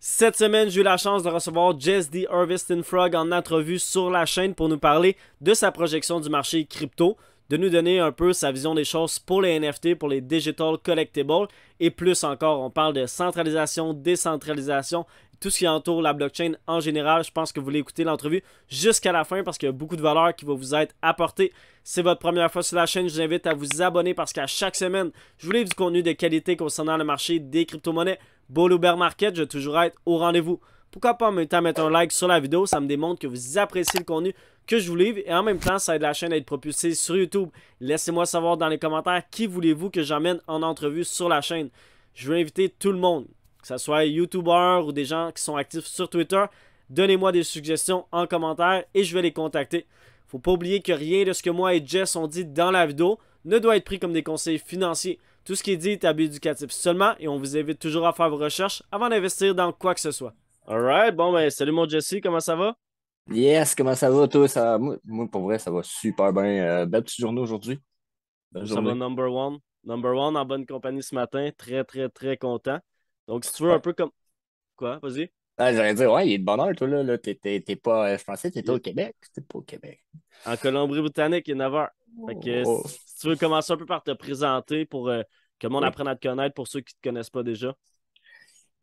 Cette semaine, j'ai eu la chance de recevoir Jess D. Harvesting Frog en entrevue sur la chaîne pour nous parler de sa projection du marché crypto, de nous donner un peu sa vision des choses pour les NFT, pour les digital collectibles et plus encore. On parle de centralisation, décentralisation, tout ce qui entoure la blockchain en général. Je pense que vous voulez écouter l'entrevue jusqu'à la fin parce qu'il y a beaucoup de valeur qui va vous être apportée. C'est votre première fois sur la chaîne, je vous invite à vous abonner parce qu'à chaque semaine, je vous livre du contenu de qualité concernant le marché des crypto-monnaies. Bull ou market, je vais toujours être au rendez-vous. Pourquoi pas en même temps mettre un like sur la vidéo, ça me démontre que vous appréciez le contenu que je vous livre et en même temps ça aide la chaîne à être propulsée sur YouTube. Laissez-moi savoir dans les commentaires qui voulez-vous que j'emmène en entrevue sur la chaîne. Je veux inviter tout le monde, que ce soit YouTubeurs ou des gens qui sont actifs sur Twitter. Donnez-moi des suggestions en commentaire et je vais les contacter. Faut pas oublier que rien de ce que moi et Jess ont dit dans la vidéo ne doit être pris comme des conseils financiers. Tout ce qui est dit est à but éducatif seulement et on vous invite toujours à faire vos recherches avant d'investir dans quoi que ce soit. Alright, bon ben salut mon Jesse, comment ça va? Yes, comment ça va toi? Ça, moi, moi, pour vrai, ça va super bien. Euh, belle petite journée aujourd'hui. Ça va number one. Number one en bonne compagnie ce matin. Très, très, très content. Donc si tu veux un peu comme. Quoi? Vas-y. Ah, J'allais dire, ouais, il est de bonne heure, toi, là. là t'es, pas, je pensais que t'étais au Québec. T'es pas au Québec. En Colombie-Britannique, il est 9h. Fait que Oh. si tu veux commencer un peu par te présenter pour euh, que le monde apprenne à te connaître pour ceux qui ne te connaissent pas déjà.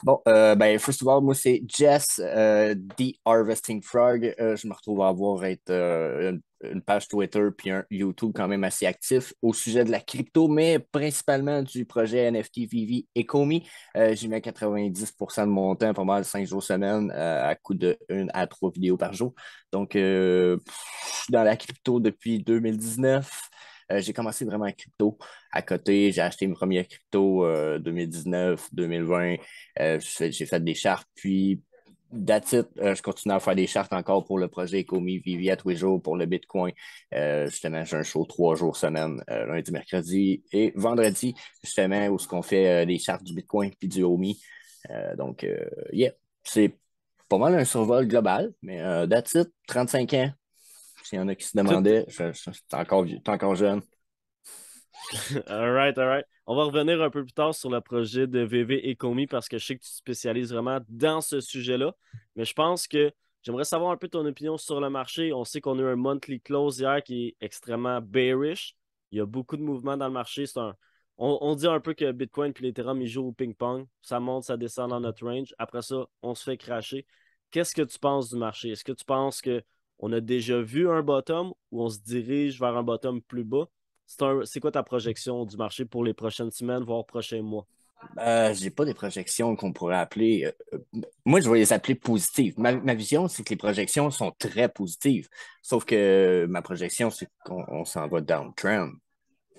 Bon, euh, ben, first of all, moi, c'est Jess, euh, The Harvesting Frog. Euh, je me retrouve à avoir être, euh, une, une page Twitter puis un YouTube quand même assez actif au sujet de la crypto, mais principalement du projet NFT Vivi Ecomi. Euh, J'y mets 90% de mon temps, pas mal 5 jours semaine, euh, à coup de 1 à 3 vidéos par jour. Donc, euh, dans la crypto depuis 2019. Euh, j'ai commencé vraiment en crypto. À côté, j'ai acheté mes premières crypto euh, 2019, 2020. Euh, j'ai fait des chartes, puis that's it. Euh, je continue à faire des chartes encore pour le projet Ecomi Vivi à tous les jours pour le Bitcoin. Euh, justement, j'ai un show trois jours semaine, euh, lundi, mercredi et vendredi, justement, où ce qu'on fait des chartes du Bitcoin puis du OMI. Donc, yeah, c'est pas mal un survol global, mais that's it. 35 ans. S'il y en a qui se demandaient, t'es encore, vieux- t'es encore jeune. alright, alright. On va revenir un peu plus tard sur le projet de VV Ecomi parce que je sais que tu spécialises vraiment dans ce sujet-là. Mais je pense que j'aimerais savoir un peu ton opinion sur le marché. On sait qu'on a eu un monthly close hier qui est extrêmement bearish. Il y a beaucoup de mouvements dans le marché. Un... on, dit un peu que Bitcoin puis l'Ethereum, ils jouent au ping-pong. Ça monte, ça descend dans notre range. Après ça, on se fait cracher. Qu'est-ce que tu penses du marché? Est-ce que tu penses que on a déjà vu un bottom ou on se dirige vers un bottom plus bas? C'est quoi ta projection du marché pour les prochaines semaines, voire prochains mois? Euh, j'ai pas des projections qu'on pourrait appeler. euh, euh, moi, je vais les appeler positives. Ma, vision, c'est que les projections sont très positives. Sauf que ma projection, c'est qu'on on s'en va downtrend.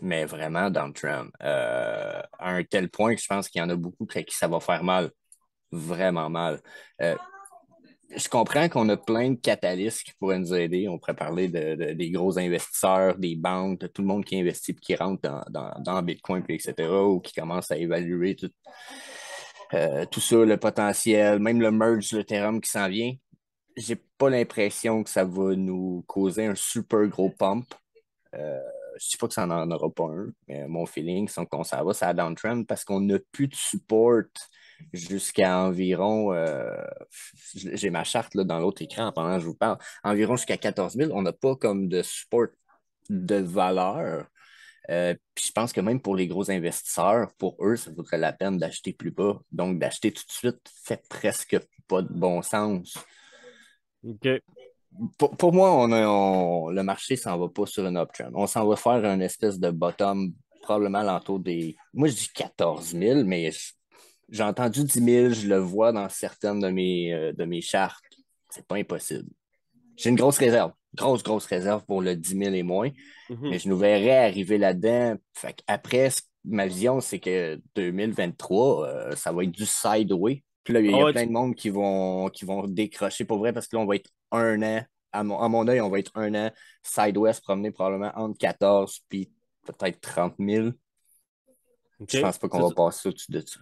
Mais vraiment downtrend. À un tel point que je pense qu'il y en a beaucoup qui ça va faire mal. Vraiment mal. Je comprends qu'on a plein de catalystes qui pourraient nous aider. On pourrait parler de, de- des gros investisseurs, des banques, de tout le monde qui investit et qui rentre dans, dans, dans Bitcoin, puis etc., ou qui commence à évaluer tout, euh, tout ça, le potentiel, même le merge, le Ethereum qui s'en vient. J'ai pas l'impression que ça va nous causer un super gros pump. Euh, je dis pas que ça n'en aura pas un, mais mon feeling, c'est qu'on s'en va, ça downtrend parce qu'on n'a plus de support jusqu'à environ, euh, j'ai ma charte là, dans l'autre écran pendant que je vous parle, environ jusqu'à 14 000. On n'a pas comme de support de valeur. Euh, puis je pense que même pour les gros investisseurs, pour eux, ça vaudrait la peine d'acheter plus bas. Donc, d'acheter tout de suite fait presque pas de bon sens. OK. Pour, pour moi, on a- on- le marché s'en va pas sur une uptrend. On s'en va faire une espèce de bottom, probablement l'entour des. Moi, je dis 14 000, mais je- j'ai entendu 10 000, je le vois dans certaines de mes, euh, de mes chartes. C'est pas impossible. J'ai une grosse réserve. Grosse, grosse réserve pour le 10 000 et moins. Mhm. Mais je nous verrais arriver là-dedans. Après, ma vision, c'est que 2023, euh, ça va être du sideway. Puis là, il y a Ah plein de monde qui vont, qui vont décrocher pour vrai parce que là, on va être un an, à mon, à mon œil, on va être un an sideways promener probablement entre 14 puis peut-être 30 000. OK. Je pense pas qu'on va passer au-dessus de ça.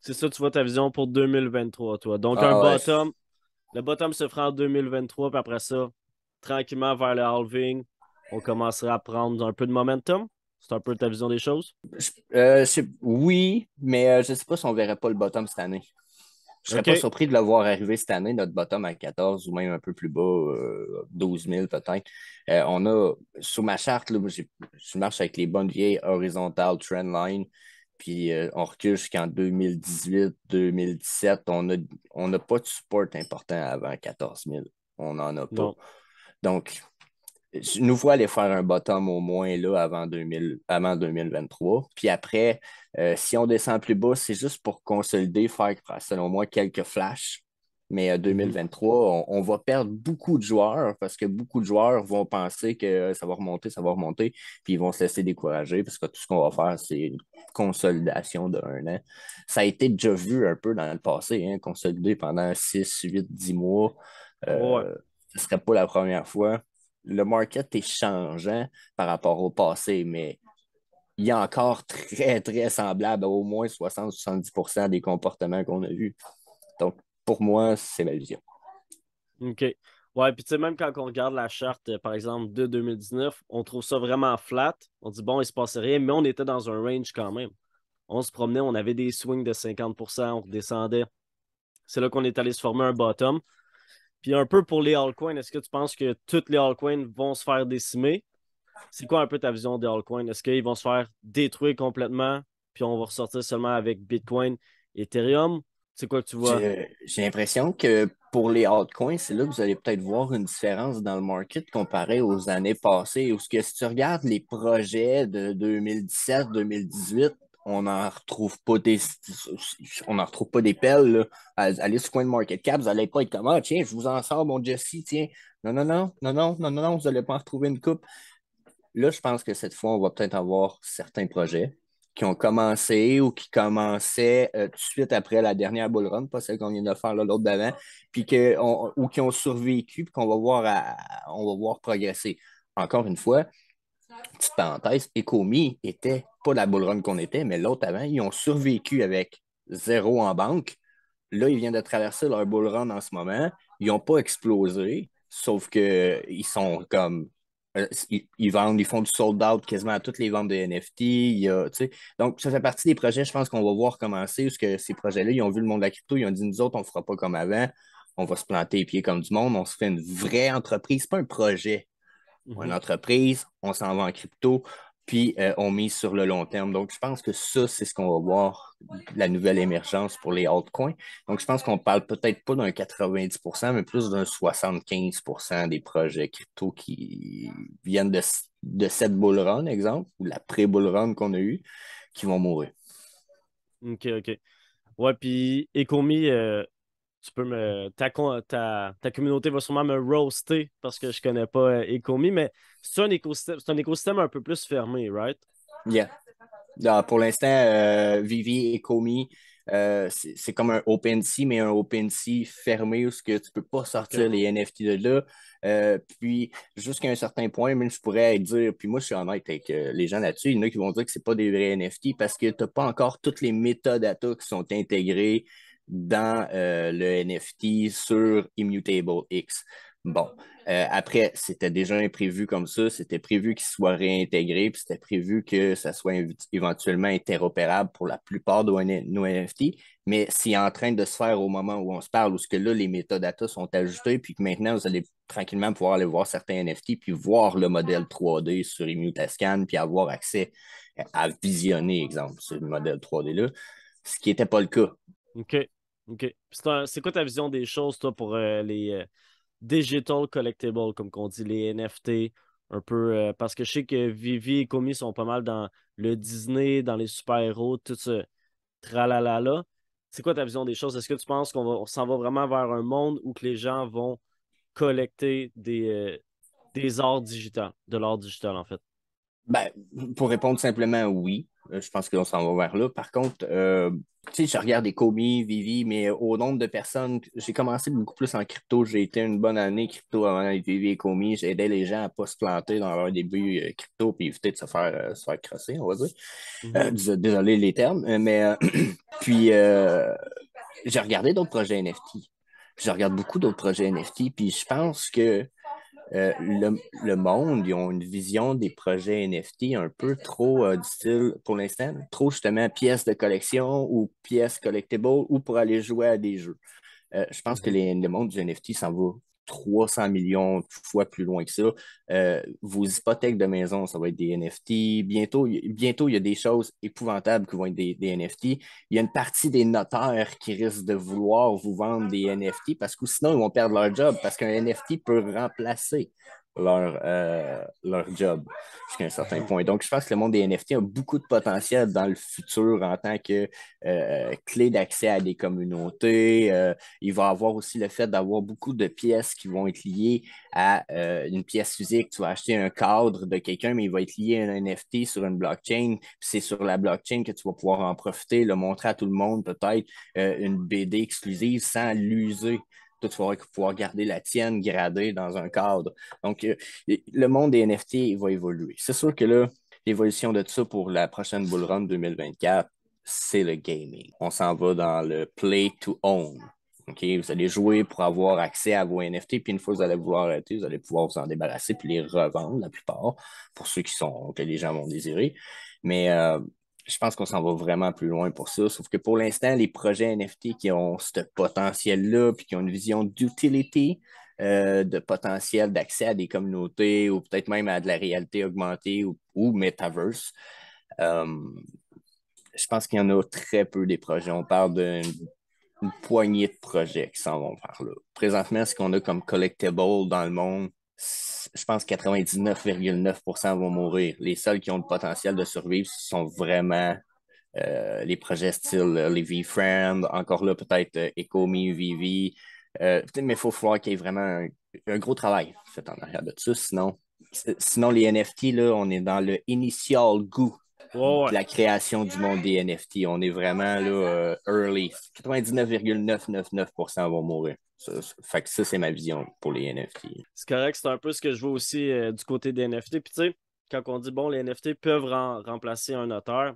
C'est ça, tu vois ta vision pour 2023, toi. Donc, Ah un ouais. bottom. Le bottom se fera en 2023, puis après ça, tranquillement vers le halving, on commencera à prendre un peu de momentum. C'est un peu ta vision des choses? Je- euh, je oui, mais euh, je sais pas si on verrait pas le bottom cette année. Je serais pas surpris de le voir arriver cette année, notre bottom à 14 ou même un peu plus bas, 12 000 peut-être. on a, sur ma charte, je marche avec les bonnes vieilles horizontales trendline. Puis on recule jusqu'en 2018-2017. On n'a on pas de support important avant 14 000. On n'en a pas. Donc, nous faut aller faire un bottom au moins là avant, 2000, avant 2023. Puis après, euh, si on descend plus bas, c'est juste pour consolider, faire selon moi quelques flashs. Mais en 2023, on, va perdre beaucoup de joueurs parce que beaucoup de joueurs vont penser que ça va remonter, ça va remonter, puis ils vont se laisser décourager parce que tout ce qu'on va faire, c'est une consolidation d'un an. Ça a été déjà vu un peu dans le passé, hein, consolider pendant 6, 8, 10 mois. Euh, ce ne serait pas la première fois le market est changeant par rapport au passé, mais il est encore très, très semblable à au moins 60-70% des comportements qu'on a vus. Donc, pour moi, c'est ma vision. OK. Ouais, puis tu sais, même quand on regarde la charte, par exemple, de 2019, on trouve ça vraiment flat. On dit, bon, il se passait rien, mais on était dans un range quand même. On se promenait, on avait des swings de 50% on redescendait. C'est là qu'on est allé se former un bottom. Puis un peu pour les altcoins, est-ce que tu penses que toutes les altcoins vont se faire décimer? C'est quoi un peu ta vision des altcoins? Est-ce qu'ils vont se faire détruire complètement, puis on va ressortir seulement avec Bitcoin, Ethereum? C'est quoi que tu vois? J'ai l'impression que pour les altcoins, c'est là que vous allez peut-être voir une différence dans le market comparé aux années passées. Ce que si tu regardes les projets de 2017-2018, on n'en retrouve pas des on n'en retrouve pas des pelles. Allez sur Market Cap, vous n'allez pas être comme Ah, tiens, je vous en sors, mon Jesse, tiens. Non, non, non, non, non, non, non, non, vous n'allez pas en retrouver une coupe. Là, je pense que cette fois, on va peut-être avoir certains projets qui ont commencé ou qui commençaient euh, tout de suite après la dernière bull run, pas celle qu'on vient de faire l'autre d'avant, puis que ou qui ont survécu, puis qu'on va voir on va voir progresser. Encore une fois, petite parenthèse, Ecomi était pas la bull run qu'on était, mais l'autre avant, ils ont survécu avec zéro en banque. Là, ils viennent de traverser leur bull run en ce moment. Ils n'ont pas explosé, sauf qu'ils sont comme. Euh, ils, vendent, ils font du sold out quasiment à toutes les ventes de NFT. donc, ça fait partie des projets, je pense qu'on va voir commencer, parce que ces projets-là, ils ont vu le monde de la crypto, ils ont dit nous autres, on ne fera pas comme avant, on va se planter les pieds comme du monde, on se fait une vraie entreprise, pas un projet une mhm. entreprise, on s'en va en crypto, puis euh, on mise sur le long terme. Donc, je pense que ça, c'est ce qu'on va voir, la nouvelle émergence pour les altcoins. Donc, je pense qu'on parle peut-être pas d'un 90% mais plus d'un 75% des projets crypto qui viennent de, de cette bull run, exemple, ou la pré-bull run qu'on a eue, qui vont mourir. OK, OK. Ouais, puis Ecomi, euh, tu peux me. Ta, ta, communauté va sûrement me roaster parce que je connais pas euh, Ecomi, mais c'est un écosystème, c'est un écosystème un peu plus fermé, right? Yeah. pour l'instant, euh, Vivi Ecomi, euh, c'est comme un OpenSea, mais un OpenSea fermé où que tu ne peux pas sortir les NFT de là. puis, jusqu'à un certain point, même je pourrais dire, puis moi je suis honnête avec les gens là-dessus, il y en a qui vont dire que ce pas des vrais NFT parce que tu n'as pas encore toutes les métadata qui sont intégrées dans euh, le NFT sur Immutable X. Bon, euh, après, c'était déjà imprévu comme ça, c'était prévu qu'il soit réintégré, puis c'était prévu que ça soit éventuellement interopérable pour la plupart de nos NFT, mais c'est en train de se faire au moment où on se parle, où ce que là, les métadatas sont ajoutés, puis que maintenant, vous allez tranquillement pouvoir aller voir certains NFT, puis voir le modèle 3D sur Immutascan, puis avoir accès à visionner, exemple, ce modèle 3D-là, ce qui n'était pas le cas. OK. OK. C'est quoi ta vision des choses, toi, pour euh, les euh, digital collectibles, comme qu'on dit, les NFT, un peu, euh, parce que je sais que Vivi et Komi sont pas mal dans le Disney, dans les super-héros, tout ce tralala C'est quoi ta vision des choses? Est-ce que tu penses qu'on s'en va vraiment vers un monde où que les gens vont collecter des, des arts digitaux, de l'art digital, en fait? Ben, pour répondre simplement oui, je pense qu'on s'en va vers là. Par contre, tu sais, je regarde des commis, Vivi, mais au nombre de personnes, j'ai commencé beaucoup plus en crypto. J'ai été une bonne année crypto avant Vivi et. J'aidais les gens à ne pas se planter dans leur début euh, crypto puis éviter de se faire, euh, se faire crosser, on va dire. Euh, désolé les termes, mais puis j'ai regardé d'autres projets NFT. Je regarde beaucoup d'autres projets NFT, puis je pense que euh, le, monde, ils ont une vision des projets NFT un peu trop euh, du style, pour l'instant, trop justement pièces de collection ou pièces collectibles ou pour aller jouer à des jeux. Euh, je pense que mm-hmm. le monde du NFT s'en va 300 millions fois plus loin que ça. Euh, vos hypothèques de maison, ça va être des NFT. Bientôt, il y a des choses épouvantables qui vont être des, NFT. Il y a une partie des notaires qui risquent de vouloir vous vendre des NFT parce que sinon, ils vont perdre leur job parce qu'un NFT peut remplacer leur, euh, leur job jusqu'à un certain point. Donc, je pense que le monde des NFT a beaucoup de potentiel dans le futur en tant que euh, clé d'accès à des communautés. Euh, il va avoir aussi le fait d'avoir beaucoup de pièces qui vont être liées à une pièce physique. Tu vas acheter un cadre de quelqu'un, mais il va être lié à un NFT sur une blockchain. C'est sur la blockchain que tu vas pouvoir en profiter, le montrer à tout le monde, peut-être une BD exclusive sans l'user toi, tu pouvoir garder la tienne gradée dans un cadre. Donc, euh, le monde des NFT va évoluer. C'est sûr que là, l'évolution de tout ça pour la prochaine Bull Run 2024, c'est le gaming. On s'en va dans le play to own. Vous allez jouer pour avoir accès à vos NFT, puis une fois que vous allez vouloir arrêter, vous allez pouvoir vous en débarrasser puis les revendre, la plupart, pour ceux qui sont, que les gens vont désirer. Mais euh, je pense qu'on s'en va vraiment plus loin pour ça. Sauf que pour l'instant, les projets NFT qui ont ce potentiel-là, puis qui ont une vision d'utilité, euh, de potentiel d'accès à des communautés ou peut-être même à de la réalité augmentée ou, metaverse, euh, je pense qu'il y en a très peu des projets. On parle d'une poignée de projets qui s'en vont par là. Présentement, ce qu'on a comme collectible dans le monde, je pense que 99,9% vont mourir. Les seuls qui ont le potentiel de survivre sont vraiment euh, les projets style euh, les V-Friend, encore là peut-être euh, EcoMe, VV. mais il faut voir qu'il y ait vraiment un, gros travail fait en arrière de ça. Sinon, sinon, les NFT, là, on est dans le initial goût de la création du monde des NFT. On est vraiment là, early. 99,999% vont mourir. Ça, fait que ça, c'est ma vision pour les NFT. C'est correct, c'est un peu ce que je vois aussi euh, du côté des NFT. Puis tu sais, quand on dit bon, les NFT peuvent remplacer un notaire,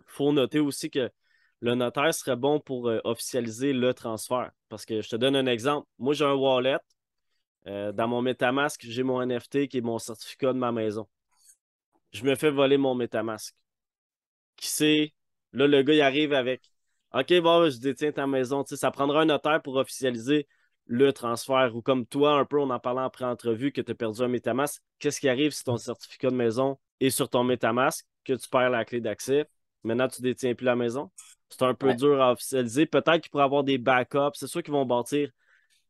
il faut noter aussi que le notaire serait bon pour euh, officialiser le transfert. Parce que je te donne un exemple. Moi, j'ai un wallet. Euh, dans mon MetaMask, j'ai mon NFT qui est mon certificat de ma maison. Je me fais voler mon MetaMask. Qui sait? Là, le gars, il arrive avec OK, bon, je détiens ta maison. Tu sais, ça prendra un notaire pour officialiser le transfert. Ou comme toi, un peu, on en parlait en pré-entrevue, que tu as perdu un MetaMask. Qu'est-ce qui arrive si ton certificat de maison est sur ton MetaMask, que tu perds la clé d'accès? Maintenant, tu ne détiens plus la maison? C'est un peu dur à officialiser. Peut-être qu'il pourrait avoir des backups. C'est sûr qu'ils vont bâtir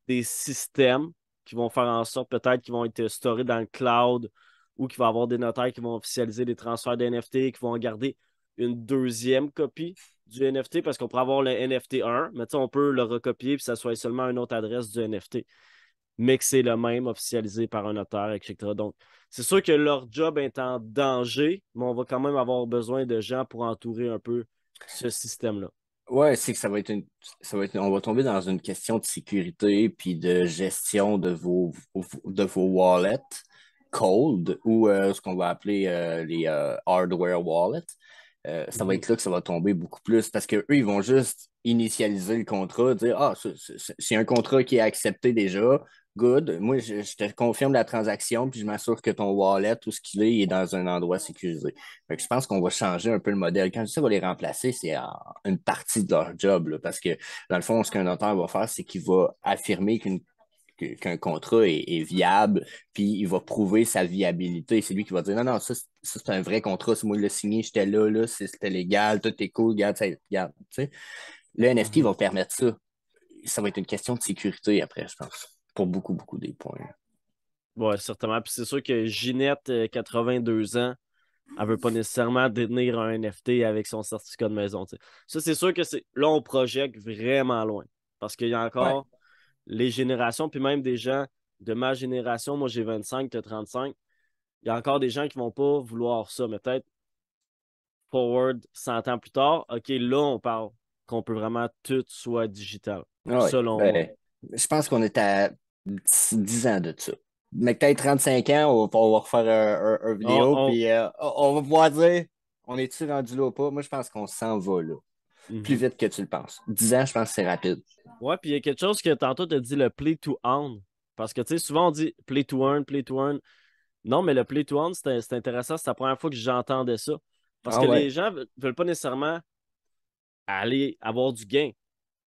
des systèmes qui vont faire en sorte peut-être qu'ils vont être storés dans le cloud ou qu'il va y avoir des notaires qui vont officialiser les transferts d'NFT, qui vont garder une deuxième copie du NFT parce qu'on pourrait avoir le NFT 1, mais on peut le recopier et que ça soit seulement une autre adresse du NFT, mais que c'est le même officialisé par un notaire, etc. Donc, c'est sûr que leur job est en danger, mais on va quand même avoir besoin de gens pour entourer un peu ce système-là. Ouais, c'est que ça va être une, ça va être, on va tomber dans une question de sécurité puis de gestion de vos, de vos wallets cold ou euh, ce qu'on va appeler euh, les euh, hardware wallets. Euh, ça va être là que ça va tomber beaucoup plus parce qu'eux, ils vont juste initialiser le contrat, dire Ah, c'est un contrat qui est accepté déjà, good. Moi, je, te confirme la transaction, puis je m'assure que ton wallet, tout ce qu'il est, est dans un endroit sécurisé. je pense qu'on va changer un peu le modèle. Quand je dis ça, va les remplacer, c'est une partie de leur job, parce que dans le fond, ce qu'un notaire va faire, c'est qu'il va affirmer qu'une qu'un contrat est, viable, puis il va prouver sa viabilité. C'est lui qui va dire non, non, ça, c'est un vrai contrat, c'est moi qui l'ai signé, j'étais là, là, c'était légal, tout est cool, regarde, ça, regarde. Le NFT mhm. va permettre ça. Ça va être une question de sécurité après, je pense, pour beaucoup, beaucoup des points. Oui, certainement. Puis c'est sûr que Ginette, 82 euh, ans, elle ne veut pas nécessairement détenir un NFT avec son certificat de maison. Ça, c'est sûr que c'est là, on projette vraiment loin. Parce qu'il y a encore les générations, puis même des gens de ma génération, moi j'ai 25, tu 35, il y a encore des gens qui ne vont pas vouloir ça, mais peut-être forward 100 ans plus tard, OK, là, on parle qu'on peut vraiment tout soit digital. selon ben, Je pense qu'on est à 10 ans de ça. Mais peut-être 35 ans, on va, refaire un, vidéo, puis euh, on va pouvoir dire on est-tu rendu là ou pas? Moi, je pense qu'on s'en va là. Mhm. Plus vite que tu le penses. 10 ans, je pense que c'est rapide. Ouais, puis il y a quelque chose que tantôt tu as dit le play to own. Parce que, tu sais, souvent on dit play to earn, play to earn. Non, mais le play to earn, c'est intéressant. C'est la première fois que j'entendais ça. Parce Ah que ouais. les gens ne veulent pas nécessairement aller avoir du gain.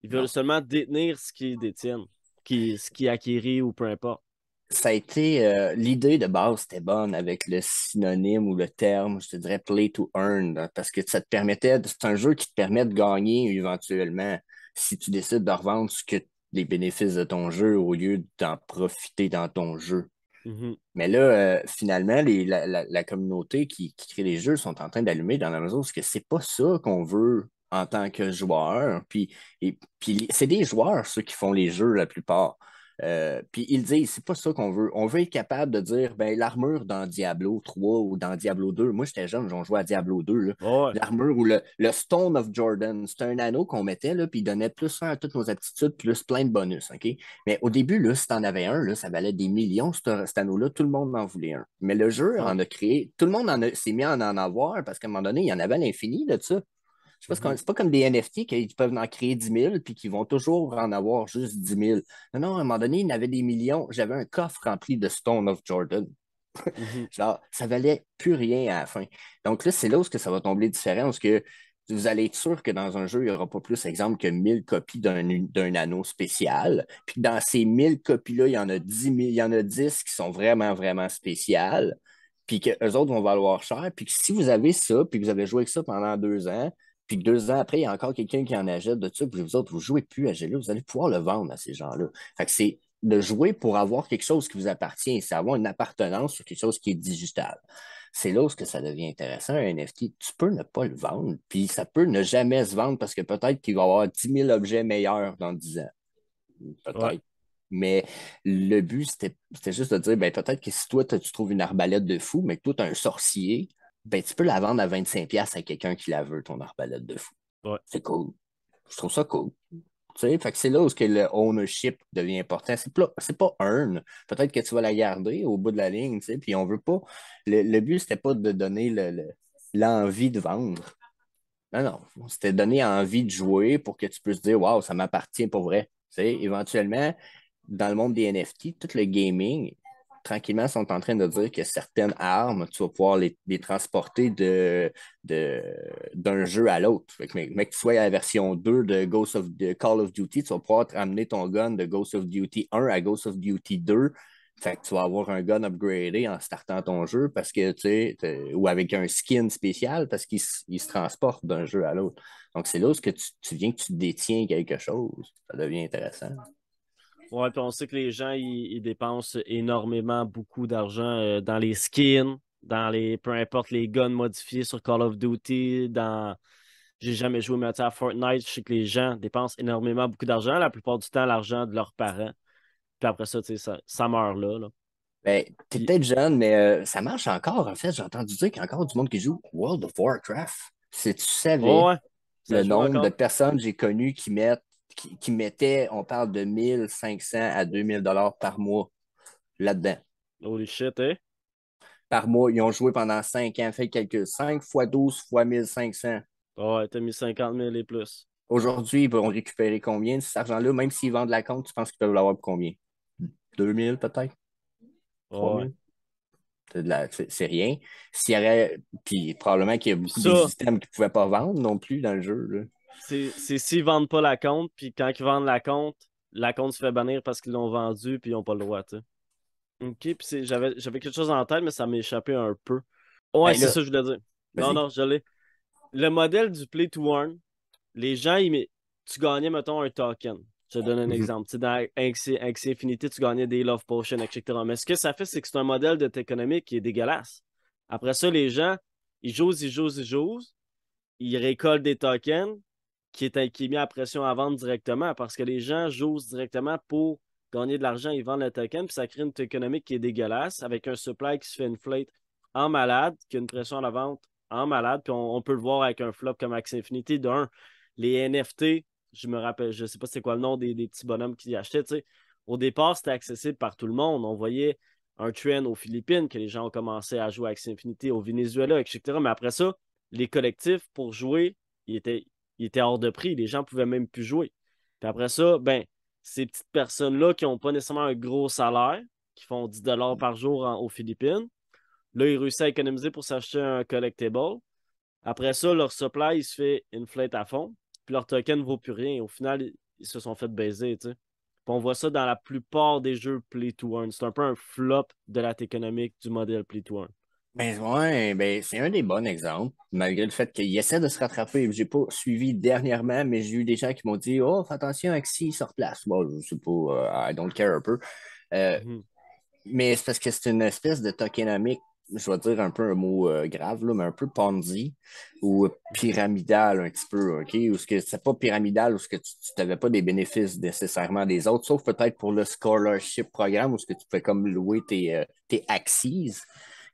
Ils veulent Non. seulement détenir ce qu'ils détiennent, qui, ce qui est acquéri ou peu importe. Ça a été euh, l'idée de base, c'était bonne avec le synonyme ou le terme, je te dirais play to earn, parce que ça te permettait, c'est un jeu qui te permet de gagner éventuellement si tu décides de revendre ce que les bénéfices de ton jeu au lieu d'en profiter dans ton jeu. Mhm. Mais là, euh, finalement, les- la, la- la communauté qui, qui crée les jeux sont en train d'allumer dans la mesure où c'est que c'est pas ça qu'on veut en tant que joueur. Puis, et, puis c'est des joueurs, ceux qui font les jeux la plupart. Euh, puis ils disent, c'est pas ça qu'on veut. On veut être capable de dire, ben, l'armure dans Diablo 3 ou dans Diablo 2. Moi, j'étais jeune, j'en jouais à Diablo 2. là. Ouais. L'armure ou le, le Stone of Jordan, c'était un anneau qu'on mettait, là, puis il donnait plus un à toutes nos aptitudes, plus plein de bonus. OK? Mais au début, là, si tu en avais un, là, ça valait des millions, ce- cet anneau-là, tout le monde en voulait un. Mais le jeu en a créé, tout le monde s'est mis à en avoir parce qu'à un moment donné, il y en avait à l'infini de ça. Je sais pas, c'est comme- c'est pas comme des NFT qui peuvent en créer 10 000 puis qui vont toujours en avoir juste 10 000. Non, non, à un moment donné, il y en avait des millions. J'avais un coffre rempli de Stone of Jordan. Mhm. Genre, ça valait plus rien à la fin. Donc là, c'est là où que ça va tomber différent, parce que vous allez être sûr que dans un jeu, il n'y aura pas plus, exemple, que 1000 copies d'un anneau spécial. Puis que dans ces 1000 copies-là, il y en a 10 000 il y en a 10 qui sont vraiment, vraiment spéciales. Puis que eux autres vont valoir cher. Puis que si vous avez ça, puis que vous avez joué avec ça pendant deux ans, puis que deux ans après, il y a encore quelqu'un qui en achète de ça, puis vous autres, vous ne jouez plus à ce jeu-là, vous allez pouvoir le vendre à ces gens-là. Fait que c'est de jouer pour avoir quelque chose qui vous appartient, c'est avoir une appartenance sur quelque chose qui est digital. C'est là où ça devient intéressant, un NFT. Tu peux ne pas le vendre, puis ça peut ne jamais se vendre parce que peut-être qu'il va y avoir 10 000 objets meilleurs dans 10 ans. Peut-être. Ouais. Mais le but, c'était juste de dire, ben, peut-être que si toi, tu trouves une arbalète de fou, mais que toi, tu as un sorcier, ben, tu peux la vendre à 25$ à quelqu'un qui la veut, ton arbalète de fou. Ouais. C'est cool. Je trouve ça cool. Tu sais, fait que c'est là où que le ownership devient important. C'est pas, c'est pas earn. Peut-être que tu vas la garder au bout de la ligne, tu sais, puis on veut pas. Le, le but, c'était pas de donner le- le- l'envie de vendre. Non, non. C'était donner envie de jouer pour que tu puisses dire Waouh, ça m'appartient pour vrai. Tu sais, éventuellement, dans le monde des NFT, tout le gaming, tranquillement, sont en train de dire que certaines armes, tu vas pouvoir les, transporter de, de, d'un jeu à l'autre. Fait que, mec, mec, tu sois à la version 2 de, Ghost of, de Call of Duty, tu vas pouvoir te ramener ton gun de Ghost of Duty 1 à Ghost of Duty 2. Fait que tu vas avoir un gun upgradé en startant ton jeu parce que tu sais, ou avec un skin spécial parce qu'il se transporte d'un jeu à l'autre. Donc c'est là où que tu, tu viens que tu détiens quelque chose. Ça devient intéressant. Ouais, puis on sait que les gens, ils, ils dépensent énormément, beaucoup d'argent euh, dans les skins, dans les, peu importe les guns modifiés sur Call of Duty, dans. J'ai jamais joué, mais à Fortnite, je sais que les gens dépensent énormément, beaucoup d'argent. La plupart du temps, l'argent de leurs parents. Puis après ça, tu sais, ça, ça meurt là. là. Ben, t'es Puis- peut-être jeune, mais euh, ça marche encore. En fait, j'ai entendu dire qu'il y a encore du monde qui joue World of Warcraft. Si tu savais? Ouais, le nombre encore. de personnes que j'ai connues qui mettent, qui, qui mettaient, on parle de 1500 à 2000 dollars par mois là-dedans. Holy shit, hein? Par mois, ils ont joué pendant 5 ans. Fait le calcul. 5 fois 12 fois 1500. Ouais, t'as mis 50 000 et plus. Aujourd'hui, ils vont récupérer combien de cet argent-là? Même s'ils vendent la compte, tu penses qu'ils peuvent l'avoir pour combien? 2000 peut-être? 3000? Ouais. C'est rien. S'il y aurait. Puis probablement qu'il y a beaucoup Ça- de systèmes qui ne pouvaient pas vendre non plus dans le jeu. là. C'est s'ils vendent pas la compte, puis quand ils vendent la compte, la compte se fait bannir parce qu'ils l'ont vendue, puis ils n'ont pas le droit, tu. Ok, puis j'avais j'avais quelque chose en tête, mais ça m'est échappé un peu. Ouais, Ben c'est ça que je voulais dire. Non, non, je l'ai. Le modèle du Play to Earn, les gens, ils met- tu gagnais, mettons, un token. Je te donne un Mhm. exemple. Tu sais, dans Axie Axie Infinity, tu gagnais des Love Potions, etc. Mais ce que ça fait, c'est que c'est un modèle de économique qui est dégueulasse. Après ça, les gens, ils jouent, ils jouent, ils jouent, ils récoltent des tokens qui est, qui mis à pression à vendre directement parce que les gens jouent directement pour gagner de l'argent, ils vendent le token, puis ça crée une économique qui est dégueulasse avec un supply qui se fait inflate en malade, qui a une pression à la vente en malade, puis on, peut le voir avec un flop comme Axie Infinity. D'un, les NFT, je me rappelle, je sais pas c'est quoi le nom des, des petits bonhommes qui achetaient. Au départ, c'était accessible par tout le monde. On voyait un trend aux Philippines que les gens ont commencé à jouer à Axie Infinity, au Venezuela, etc. Mais après ça, les collectifs pour jouer, ils étaient, ils étaient hors de prix. Les gens pouvaient même plus jouer. Puis après ça, ben, ces petites personnes-là qui n'ont pas nécessairement un gros salaire, qui font 10 par jour aux Philippines. Là, ils réussissent à économiser pour s'acheter un collectible. Après ça, leur supply, il se fait inflate à fond. Puis leur token ne vaut plus rien. Au final, ils se sont fait baiser, tu sais. on voit ça dans la plupart des jeux Play to Earn. C'est un peu un flop de la économique du modèle Play to Earn. Ben ouais, ben c'est un des bons exemples, malgré le fait qu'il essaie de se rattraper. J'ai pas suivi dernièrement, mais j'ai eu des gens qui m'ont dit Oh, fais attention, Axie sur place. Bon, je sais pas, euh, I don't care un peu. Euh, mm-hmm. Mais c'est parce que c'est une espèce de tokenomique je vais dire un peu un mot euh, grave, là, mais un peu Ponzi ou pyramidal un petit peu, OK? Ou ce que c'est pas pyramidal ou ce que tu n'avais pas des bénéfices nécessairement des autres, sauf peut-être pour le scholarship programme où ce que tu fais comme louer tes, euh, tes axes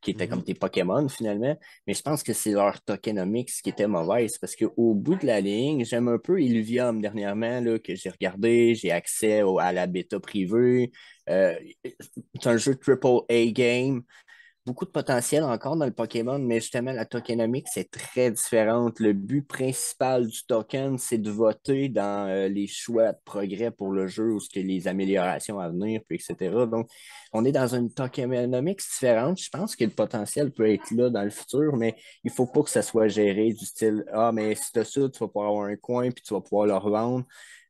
qui étaient comme mhm. tes Pokémon finalement. Mais je pense que c'est leur tokenomics qui était mauvaise parce qu'au bout de la ligne, j'aime un peu Illuvium dernièrement là, que j'ai regardé, j'ai accès à la bêta privée. Euh, c'est un jeu triple A game beaucoup de potentiel encore dans le Pokémon, mais justement, la tokenomics, c'est très différente. Le but principal du token, c'est de voter dans euh, les choix de progrès pour le jeu ou ce que les améliorations à venir, puis etc. Donc, on est dans une tokenomics différente. Je pense que le potentiel peut être là dans le futur, mais il ne faut pas que ça soit géré du style Ah, mais si tu as ça, tu vas pouvoir avoir un coin, puis tu vas pouvoir le revendre.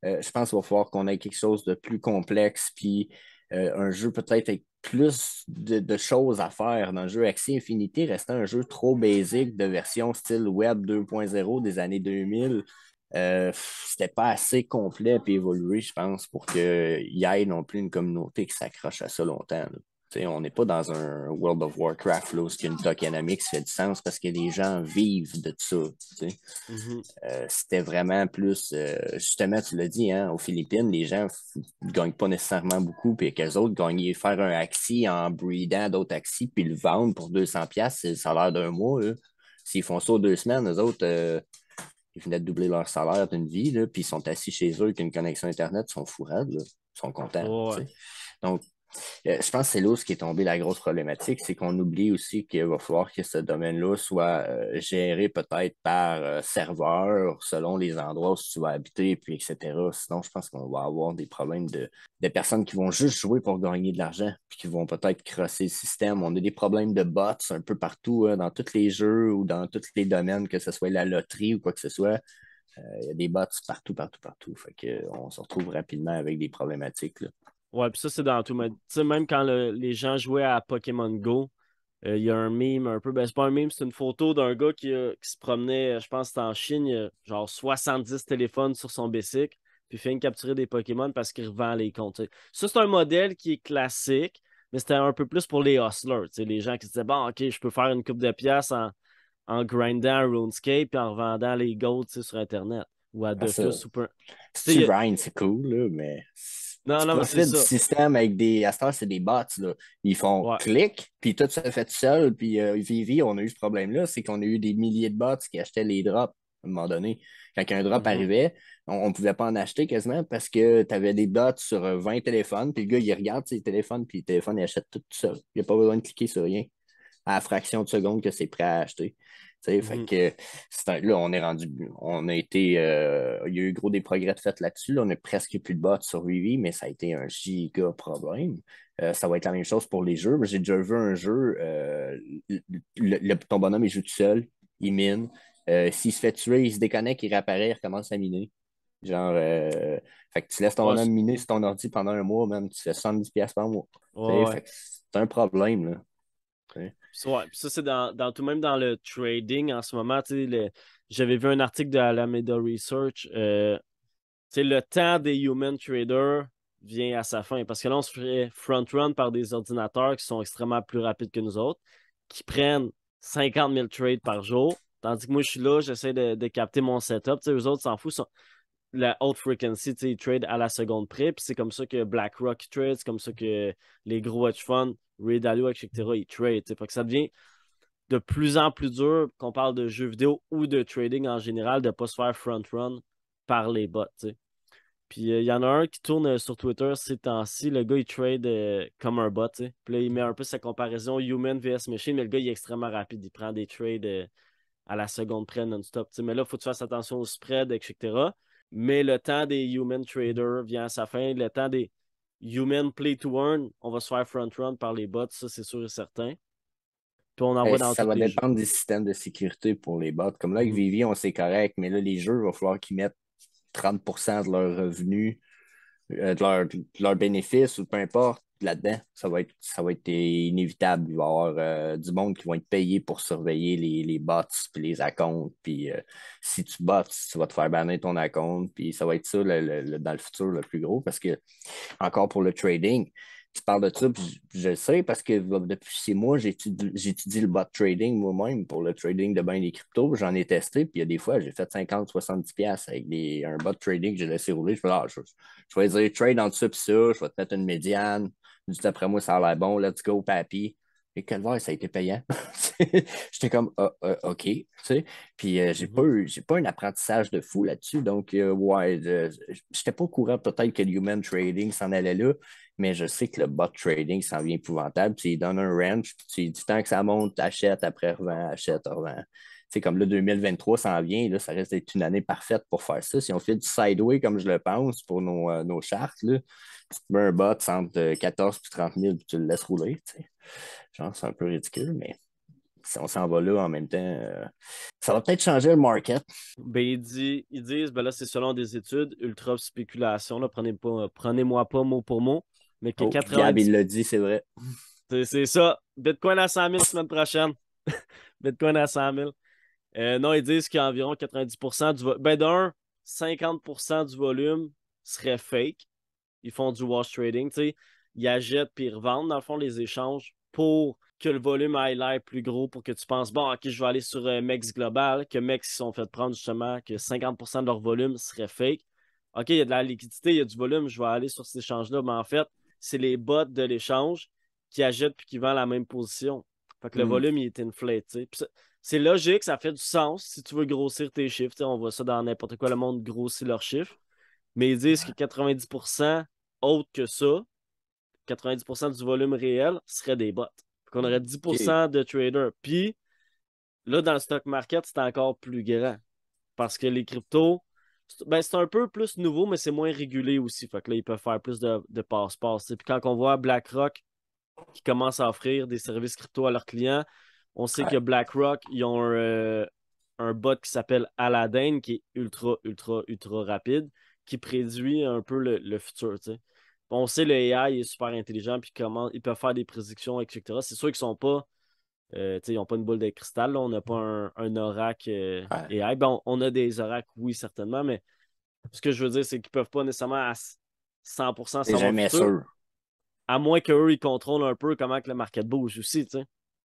Euh, je pense qu'il va falloir qu'on ait quelque chose de plus complexe, puis euh, un jeu peut-être avec plus de, choses à faire dans le jeu. Axie Infinity restait un jeu trop basique de version style Web 2.0 des années 2000. Euh, c'était pas assez complet et évolué, je pense, pour qu'il y ait non plus une communauté qui s'accroche à ça longtemps on n'est pas dans un World of Warcraft là, où une tokenomics fait du sens parce que les gens vivent de ça. Mm-hmm. Euh, c'était vraiment plus, euh, justement, tu l'as dit, hein, aux Philippines, les gens ne gagnent pas nécessairement beaucoup, puis qu'eux autres gagnent faire un axi en breedant d'autres axis, puis le vendre pour 200$, c'est le salaire d'un mois. S'ils font ça deux semaines, eux autres, euh, ils venaient de doubler leur salaire d'une vie, puis ils sont assis chez eux avec une connexion Internet, ils sont fourrades, ils sont contents. Donc, je pense que c'est là où ce qui est tombé la grosse problématique, c'est qu'on oublie aussi qu'il va falloir que ce domaine-là soit euh, géré peut-être par euh, serveur selon les endroits où tu vas habiter, puis etc. Sinon, je pense qu'on va avoir des problèmes de, personnes qui vont juste jouer pour gagner de l'argent, puis qui vont peut-être crosser le système. On a des problèmes de bots un peu partout, dans tous les jeux ou dans tous les domaines, que ce soit la loterie ou quoi que ce soit. Il y a des bots partout, partout, partout. Fait qu'on se retrouve rapidement avec des problématiques. Là. Ouais, puis ça, c'est dans tout. Tu sais, même quand les gens jouaient à Pokémon Go, euh, il y a un meme un peu. Ben, c'est pas un meme, c'est une photo d'un gars qui, se promenait, je pense que c'était en Chine, il a genre 70 téléphones sur son bicycle, puis il fait une capturer des Pokémon parce qu'il revend les comptes. Ça, c'est un modèle qui est classique, mais c'était un peu plus pour les hustlers. Les gens qui se disaient, bon, OK, je peux faire une coupe de pièces en, en grindant RuneScape et en revendant les golds sur Internet ou à deux ah, Super. Si tu c'est cool, là, mais non, non, mais c'est ça. du système avec des. À c'est des bots. Là. Ils font clic, puis tout se fait tout seul. Puis euh, Vivi, on a eu ce problème-là, c'est qu'on a eu des milliers de bots qui achetaient les drops à un moment donné. Quand un drop mm-hmm. arrivait, on ne pouvait pas en acheter quasiment parce que tu avais des bots sur 20 téléphones, puis le gars, il regarde ses téléphones, puis le téléphone, il achète tout, tout seul. Il n'a pas besoin de cliquer sur rien à la fraction de seconde que c'est prêt à acheter. Fait mm-hmm. que là, on est rendu. On a été. Euh, il y a eu gros des progrès de fait là-dessus. on a presque plus de bots sur Vivi, mais ça a été un giga problème. Euh, ça va être la même chose pour les jeux. J'ai déjà vu un jeu, euh, le, ton bonhomme il joue tout seul, il mine. S'il se fait tuer, il se déconnecte, il réapparaît, il recommence à miner. Genre, fait que tu laisses ton bonhomme miner sur ton ordi pendant un mois, même, tu fais 70$ par mois. c'est un problème, là. Ouais, ça, c'est dans, tout même dans le trading en ce moment. J'avais vu un article de Alameda Research. Euh, le temps des human traders vient à sa fin parce que là, on se fait front-run par des ordinateurs qui sont extrêmement plus rapides que nous autres, qui prennent 50 000 trades par jour. Tandis que moi, je suis là, j'essaie de, capter mon setup. T'sais, eux autres s'en foutent. La haute frequency, ils trade à la seconde près. Puis c'est comme ça que BlackRock trade, c'est comme ça que les gros hedge funds Ray etc., ils trade. Que ça devient de plus en plus dur qu'on parle de jeux vidéo ou de trading en général de ne pas se faire front-run par les bots. Puis euh, il y en a un qui tourne euh, sur Twitter ces temps-ci. Le gars, il trade euh, comme un bot. Puis là, il met un peu sa comparaison human vs machine, mais le gars, il est extrêmement rapide. Il prend des trades à la seconde près non-stop. Mais là, il faut que tu fasses attention au spread, etc. Mais le temps des human traders vient à sa fin. Le temps des human play to earn, on va se faire front run par les bots, ça c'est sûr et certain. Puis on dans Ça va dépendre des systèmes de sécurité pour les bots. Comme là, avec mm. Vivi, on sait correct, mais là, les jeux, il va falloir qu'ils mettent 30% de leurs revenus, euh, de leurs leur bénéfices ou peu importe, là-dedans. Ça va, être, ça va être inévitable. Il va y avoir euh, du monde qui va être payé pour surveiller les, bots et les accounts. Puis euh, si tu bots, tu vas te faire banner ton account. Puis ça va être ça dans le futur le plus gros. Parce que, encore pour le trading, tu parles de ça, puis je, le sais parce que depuis six mois, j'étudie le bot trading moi-même pour le trading de bain des cryptos. J'en ai testé, puis il y a des fois, j'ai fait 50, 70$ avec des, un bot trading que j'ai laissé rouler. Je fais, ah, je, je, trade en dessous, puis ça, je vais te mettre une médiane. Juste après moi, ça a l'air bon, let's go, papy. Et quel ça a été payant. J'étais comme, ah, ah, OK, tu sais. Puis euh, j'ai mm-hmm. pas pas un apprentissage de fou là-dessus. Donc, euh, ouais, j'étais pas au courant peut-être que le human trading s'en allait là, mais je sais que le bot trading s'en vient épouvantable. Puis il donne un range, puis du temps que ça monte, achète, après revend, achète, revend. C'est comme le 2023 s'en vient, là, ça reste d'être une année parfaite pour faire ça. Si on fait du sideway comme je le pense pour nos, euh, nos chartes, là, tu mets un bot entre 14 et 30 000 puis tu le laisses rouler. Genre, c'est un peu ridicule, mais si on s'en va là en même temps, euh, ça va peut-être changer le market. Ben, ils, disent, ben là, c'est selon des études, ultra spéculation, prenez pas, prenez-moi pas mot pour mot, mais que 90... Gab, il l'a dit, c'est vrai. C'est ça. Bitcoin à 100 000 semaine prochaine. Bitcoin à 100 000. Euh, non, ils disent qu'environ 90% du volume, ben d'un, 50% du volume serait fake. Ils font du wash trading, tu sais. Ils achètent puis ils revendent, dans le fond, les échanges pour que le volume aille l'air plus gros, pour que tu penses, bon, ok, je vais aller sur euh, MEX Global, que MEX se sont fait prendre justement que 50% de leur volume serait fake. OK, il y a de la liquidité, il y a du volume, je vais aller sur cet échange-là, mais en fait, c'est les bots de l'échange qui achètent puis qui vendent la même position. Fait que le hmm. volume, il est inflaté. C'est logique, ça fait du sens si tu veux grossir tes chiffres. On voit ça dans n'importe quoi, le monde grossit leurs chiffres. Mais ils disent que 90% autre que ça, 90% du volume réel serait des bots. On aurait 10% de traders. Puis là, dans le stock market, c'est encore plus grand. Parce que les cryptos, ben, c'est un peu plus nouveau, mais c'est moins régulé aussi. Fait que là, ils peuvent faire plus de, de passe-passe. Puis quand on voit BlackRock qui commence à offrir des services crypto à leurs clients, on sait que BlackRock, ils ont un, euh, un bot qui s'appelle Aladdin, qui est ultra, ultra, ultra rapide, qui prédit un peu le, futur. On sait que le AI est super intelligent, puis comment ils peuvent faire des prédictions, etc. C'est sûr qu'ils sont pas. Euh, ils n'ont pas une boule de cristal, on n'a pas un, oracle euh, AI. Bon, on a des oracles, oui, certainement, mais ce que je veux dire, c'est qu'ils ne peuvent pas nécessairement à 100% savoir jamais sûr. À moins qu'eux, ils contrôlent un peu comment que le market bouge aussi,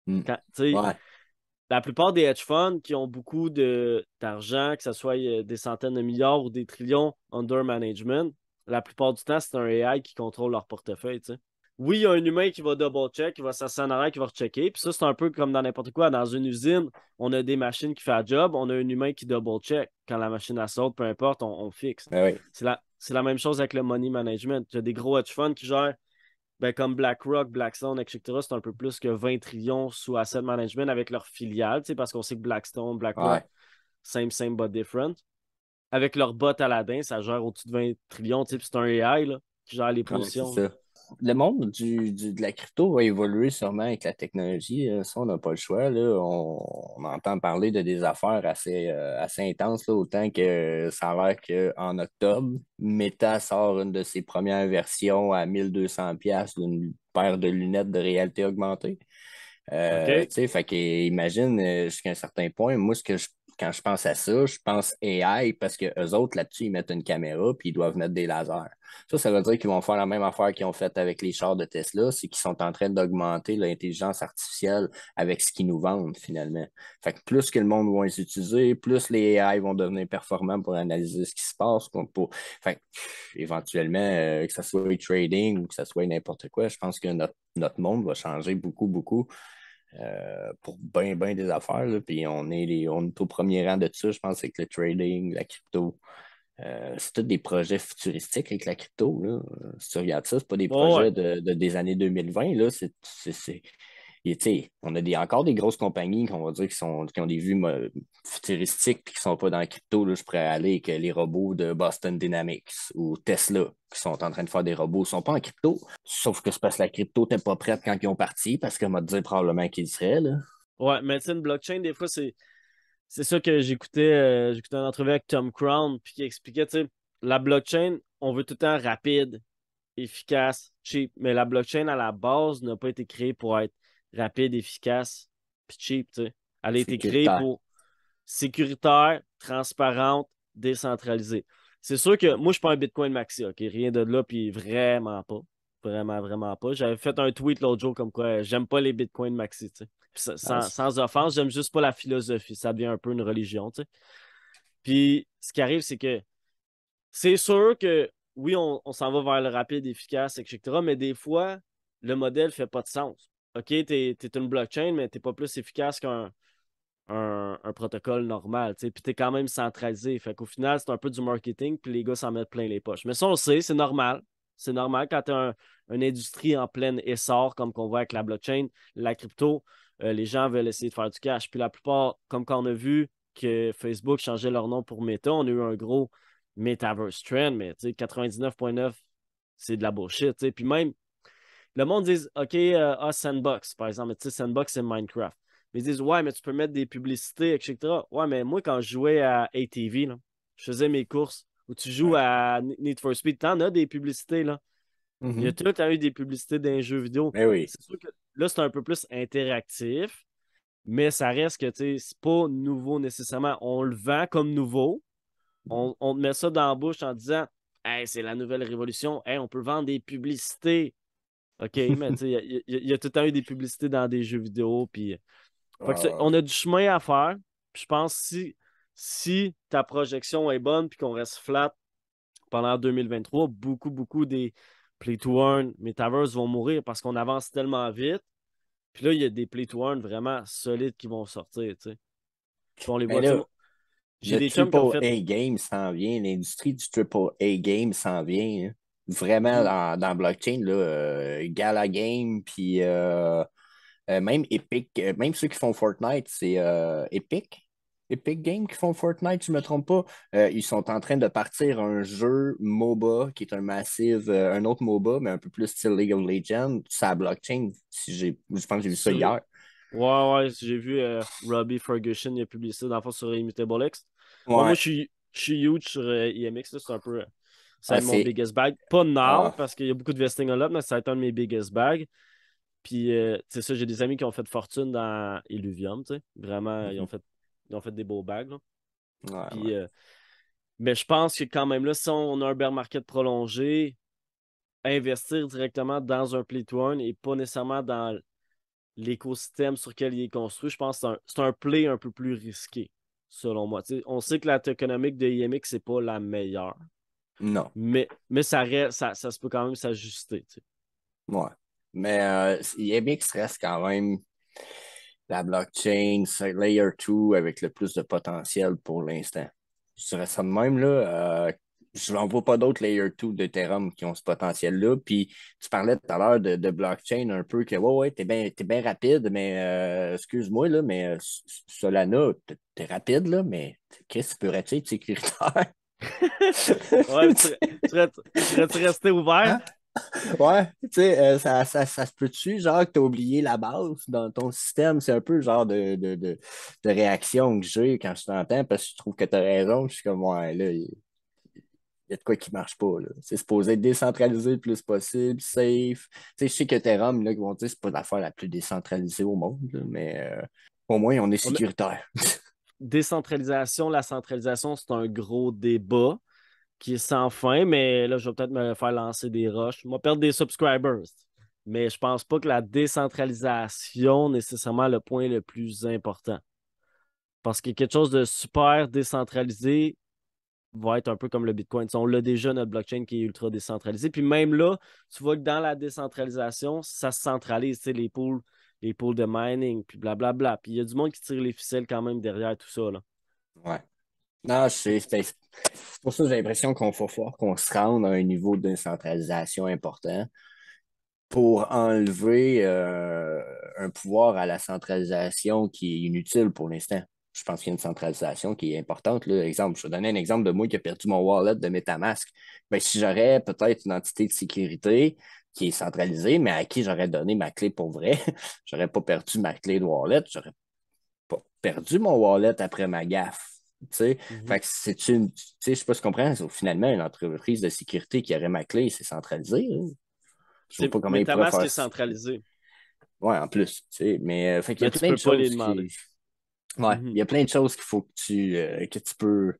tu. Hmm. La plupart des hedge funds qui ont beaucoup d'argent, que ce soit euh, des centaines de milliards ou des trillions under management, la plupart du temps, c'est un AI qui contrôle leur portefeuille. Oui, il y a un humain qui va double-check, qui va s'asseoir en arrière, qui va rechecker. Puis ça, c'est un peu comme dans n'importe quoi. Dans une usine, on a des machines qui font un job, on a un humain qui double-check. Quand la machine a saute, peu importe, on, fixe. Ben c'est la, la, même chose avec le money management. Il y a des gros hedge funds qui gèrent ben, comme BlackRock, Blackstone, etc., c'est un peu plus que 20 trillions sous asset management avec leurs filiales, parce qu'on sait que Blackstone, BlackRock, same, same, but different. Avec leur bot Aladdin, ça gère au-dessus de 20 trillions, c'est un AI là, qui gère les positions le monde du, de la crypto va évoluer sûrement avec la technologie. Ça, on n'a pas le choix. Là. On, entend parler de des affaires assez, euh, assez intenses, autant que ça a l'air qu'en octobre, Meta sort une de ses premières versions à 1200$ d'une paire de lunettes de réalité augmentée. Euh, fait que, imagine euh, jusqu'à un certain point, moi, ce que je quand je pense à ça, je pense AI parce que eux autres, là-dessus, ils mettent une caméra puis ils doivent mettre des lasers. Ça, ça veut dire qu'ils vont faire la même affaire qu'ils ont fait avec les chars de Tesla, c'est qu'ils sont en train d'augmenter l'intelligence artificielle avec ce qu'ils nous vendent finalement. Fait que plus que le monde va les utiliser, plus les AI vont devenir performants pour analyser ce qui se passe. Pour... Fait éventuellement, euh, que ce soit trading ou que ce soit n'importe quoi, je pense que notre monde va changer beaucoup, beaucoup. Euh, pour bien, bien des affaires. puis on est, les, on est au premier rang de ça, je pense, avec le trading, la crypto. Euh, c'est tous des projets futuristiques avec la crypto. Là. Si tu regardes ça, c'est pas des projets de, des années 2020. Là. C'est, on a des, encore des grosses compagnies qu'on va dire qui, sont, qui ont des vues futuristiques et qui ne sont pas dans la crypto. Là, je pourrais aller avec les robots de Boston Dynamics ou Tesla qui sont en train de faire des robots, ne sont pas en crypto. Sauf que c'est parce que la crypto n'était pas prête quand ils ont parti, parce qu'on m'a dit probablement qu'ils seraient. Là. Ouais, mais une blockchain, des fois, c'est. C'est ça que j'écoutais, euh, j'écoutais une entrevue avec Tom Crown, puis qui expliquait, tu sais, la blockchain, on veut tout le temps rapide, efficace, cheap. Mais la blockchain, à la base, n'a pas été créée pour être rapide, efficace, puis cheap. Elle a été créée pour sécuritaire, transparente, décentralisée. C'est sûr que moi, je suis pas un Bitcoin maxi, OK? Rien de là, puis vraiment pas. Vraiment, vraiment pas. J'avais fait un tweet l'autre jour comme quoi j'aime pas les Bitcoin maxi, ah, sans, offense, j'aime juste pas la philosophie. Ça devient un peu une religion, Puis ce qui arrive, c'est que c'est sûr que oui, on, s'en va vers le rapide, efficace, etc. Mais des fois, le modèle ne fait pas de sens. OK, tu es, une blockchain, mais tu n'es pas plus efficace qu'un un, protocole normal. Puis tu es quand même centralisé. Fait qu'au final, c'est un peu du marketing, puis les gars s'en mettent plein les poches. Mais ça, on le sait, c'est normal. C'est normal quand tu as une industrie en plein essor, comme qu'on voit avec la blockchain, la crypto, euh, les gens veulent essayer de faire du cash. Puis la plupart, comme quand on a vu que Facebook changeait leur nom pour Meta, on a eu un gros Metaverse Trend, mais 99.9, c'est de la bullshit. Puis même, le monde dit OK, euh, ah, Sandbox, par exemple, tu sais, Sandbox, c'est Minecraft. Mais ils disent Ouais, mais tu peux mettre des publicités, etc. Ouais, mais moi, quand je jouais à ATV, là, je faisais mes courses, où tu joues à Need for Speed, t'en as des publicités, là. Il y a mm-hmm. tout eu des publicités les jeux vidéo. Mais oui. C'est sûr que là, c'est un peu plus interactif, mais ça reste que, tu sais, c'est pas nouveau nécessairement. On le vend comme nouveau, on, te met ça dans la bouche en disant Hey, c'est la nouvelle révolution. Hey, on peut vendre des publicités. OK, mais il y, a tout le temps eu des publicités dans des jeux vidéo. Puis... on a du chemin à faire. je pense que si, si ta projection est bonne puis qu'on reste flat pendant 2023, beaucoup, beaucoup des Play to Earn, Metaverse vont mourir parce qu'on avance tellement vite. Puis là, il y a des Play to Earn vraiment solides qui vont sortir. on les voit j'ai des triple A game s'en vient, l'industrie du triple A game s'en vient. Hein. Vraiment mm. dans, dans blockchain, là, euh, Gala Game, puis euh, euh, même Epic, même ceux qui font Fortnite, c'est Epic? Epic Games qui font Fortnite, je ne me trompe pas. ils sont en train de partir un jeu MOBA qui est un massif, un autre MOBA, mais un peu plus style League of Legends. La blockchain. Si je pense que j'ai vu ça hier. Ouais, ouais, j'ai vu Robbie Ferguson, il a publié ça dans le fond sur Immutable X moi, je suis, je huge sur euh, IMX. C'est un peu. Ça mon biggest bag. Pas now, ah. parce qu'il y a beaucoup de vesting là, mais ça va être un de mes biggest bags. Puis, euh, tu ça, j'ai des amis qui ont fait fortune dans Illuvium, tu sais. Vraiment, ils, ont mm-hmm. fait, ils ont fait des beaux bags. Puis, euh, mais je pense que quand même, là, si on a un bear market prolongé, investir directement dans un play to et pas nécessairement dans l'écosystème sur lequel il est construit, je pense que c'est un, un play un peu plus risqué selon moi. on sait que la économique de IMX, c'est pas la meilleure. Non. Mais, mais ça, reste, ça, ça se peut quand même s'ajuster. Ouais. Mais euh, IMX reste quand même la blockchain, layer 2 avec le plus de potentiel pour l'instant. Je dirais ça de même, là. Euh, je n'en vois pas d'autres layer 2 d'Ethereum qui ont ce potentiel-là. Puis tu parlais tout à l'heure de, blockchain un peu que ouais, ouais, t'es bien bien rapide, mais euh, excuse-moi, là, mais euh, Solana, t'es rapide, là, mais qu'est-ce que tu peux être sécuritaire? ouais, tu, serais resté ouvert? Hein? Ouais, tu sais, euh, ça, ça, ça, se peut-tu, genre, que tu as oublié la base dans ton système? C'est un peu le genre de, de, de, réaction que j'ai quand je t'entends parce que je trouve que tu as raison. Je suis comme, ouais, là, y a de quoi qui ne marche pas. C'est supposé être décentralisé le plus possible, safe. je sais que Ethereum, là, vont dire que ce pas l'affaire la plus décentralisée au monde, mais euh, au moins, on est sécuritaire. Décentralisation, la centralisation, c'est un gros débat qui est sans fin, mais là, je vais peut-être me faire lancer des roches. Je vais perdre des subscribers. Mais je pense pas que la décentralisation est nécessairement le point le plus important. Parce que quelque chose de super décentralisé, va être un peu comme le Bitcoin. on l'a déjà, notre blockchain qui est ultra décentralisé. Puis même là, tu vois que dans la décentralisation, ça se centralise, les pools, les pools de mining, puis blablabla. Puis il y a du monde qui tire les ficelles quand même derrière tout ça. Là. Ouais. Non, c'est pour ça que j'ai l'impression qu'on faut fort qu'on se rende à un niveau de décentralisation important pour enlever euh, un pouvoir à la centralisation qui est inutile pour l'instant. Je pense qu'il y a une centralisation qui est importante. Là. Exemple, je vais donner un exemple de moi qui a perdu mon wallet de MetaMask. Ben, si j'aurais peut-être une entité de sécurité qui est centralisée, mais à qui j'aurais donné ma clé pour vrai, j'aurais pas perdu ma clé de wallet, j'aurais pas perdu mon wallet après ma gaffe. Tu sais. Fait que c'est une. Tu sais, je sais pas si tu comprends, finalement une entreprise de sécurité qui aurait ma clé, c'est centralisé. là. Je sais pas comment ils MetaMask faire est centralisé. Ouais, en plus. Tu sais, mais euh, fait qu'il y a tu plein de peux pas les demander. qui- Ouais, Mhm. il y a plein de choses qu'il faut que tu euh, que tu peux.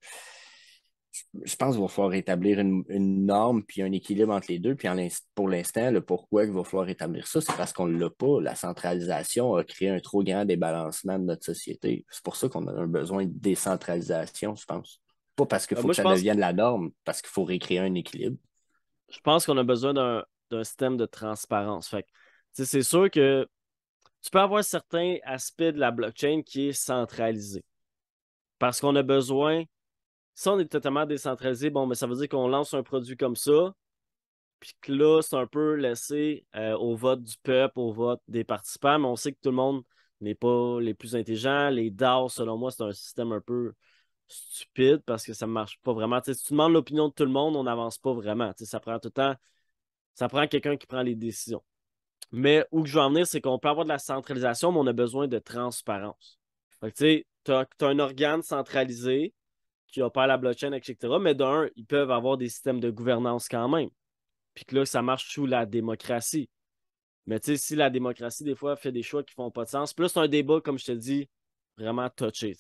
Je pense qu'il va falloir établir une, une norme puis un équilibre entre les deux. Puis en pour l'instant, le pourquoi il va falloir établir ça, c'est parce qu'on ne l'a pas. La centralisation a créé un trop grand débalancement de notre société. C'est pour ça qu'on a un besoin de décentralisation, je pense. Pas parce qu'il Euh, faut moi, que ça pense- devienne la norme, parce qu'il faut récréer un équilibre. Je pense qu'on a besoin d'un d'un système de transparence. Fait c'est sûr que tu peux avoir certains aspects de la blockchain qui est centralisé. Parce qu'on a besoin, si on est totalement décentralisé, bon, mais ça veut dire qu'on lance un produit comme ça, puis que là, c'est un peu laissé euh, au vote du peuple, au vote des participants, mais on sait que tout le monde n'est pas les plus intelligents. Les DAO, selon moi, c'est un système un peu stupide parce que ça ne marche pas vraiment. Si tu demandes l'opinion de tout le monde, on n'avance pas vraiment. Ça prend tout le temps, ça prend quelqu'un qui prend les décisions. Mais où je veux en venir, c'est qu'on peut avoir de la centralisation, mais on a besoin de transparence. Tu sais, tu as, un organe centralisé qui opère la blockchain, etc. Mais d'un, ils peuvent avoir des systèmes de gouvernance quand même. Puis que là, ça marche sous la démocratie. Mais tu sais, si la démocratie, des fois, fait des choix qui font pas de sens, c'est un débat, comme je te dis, vraiment touché.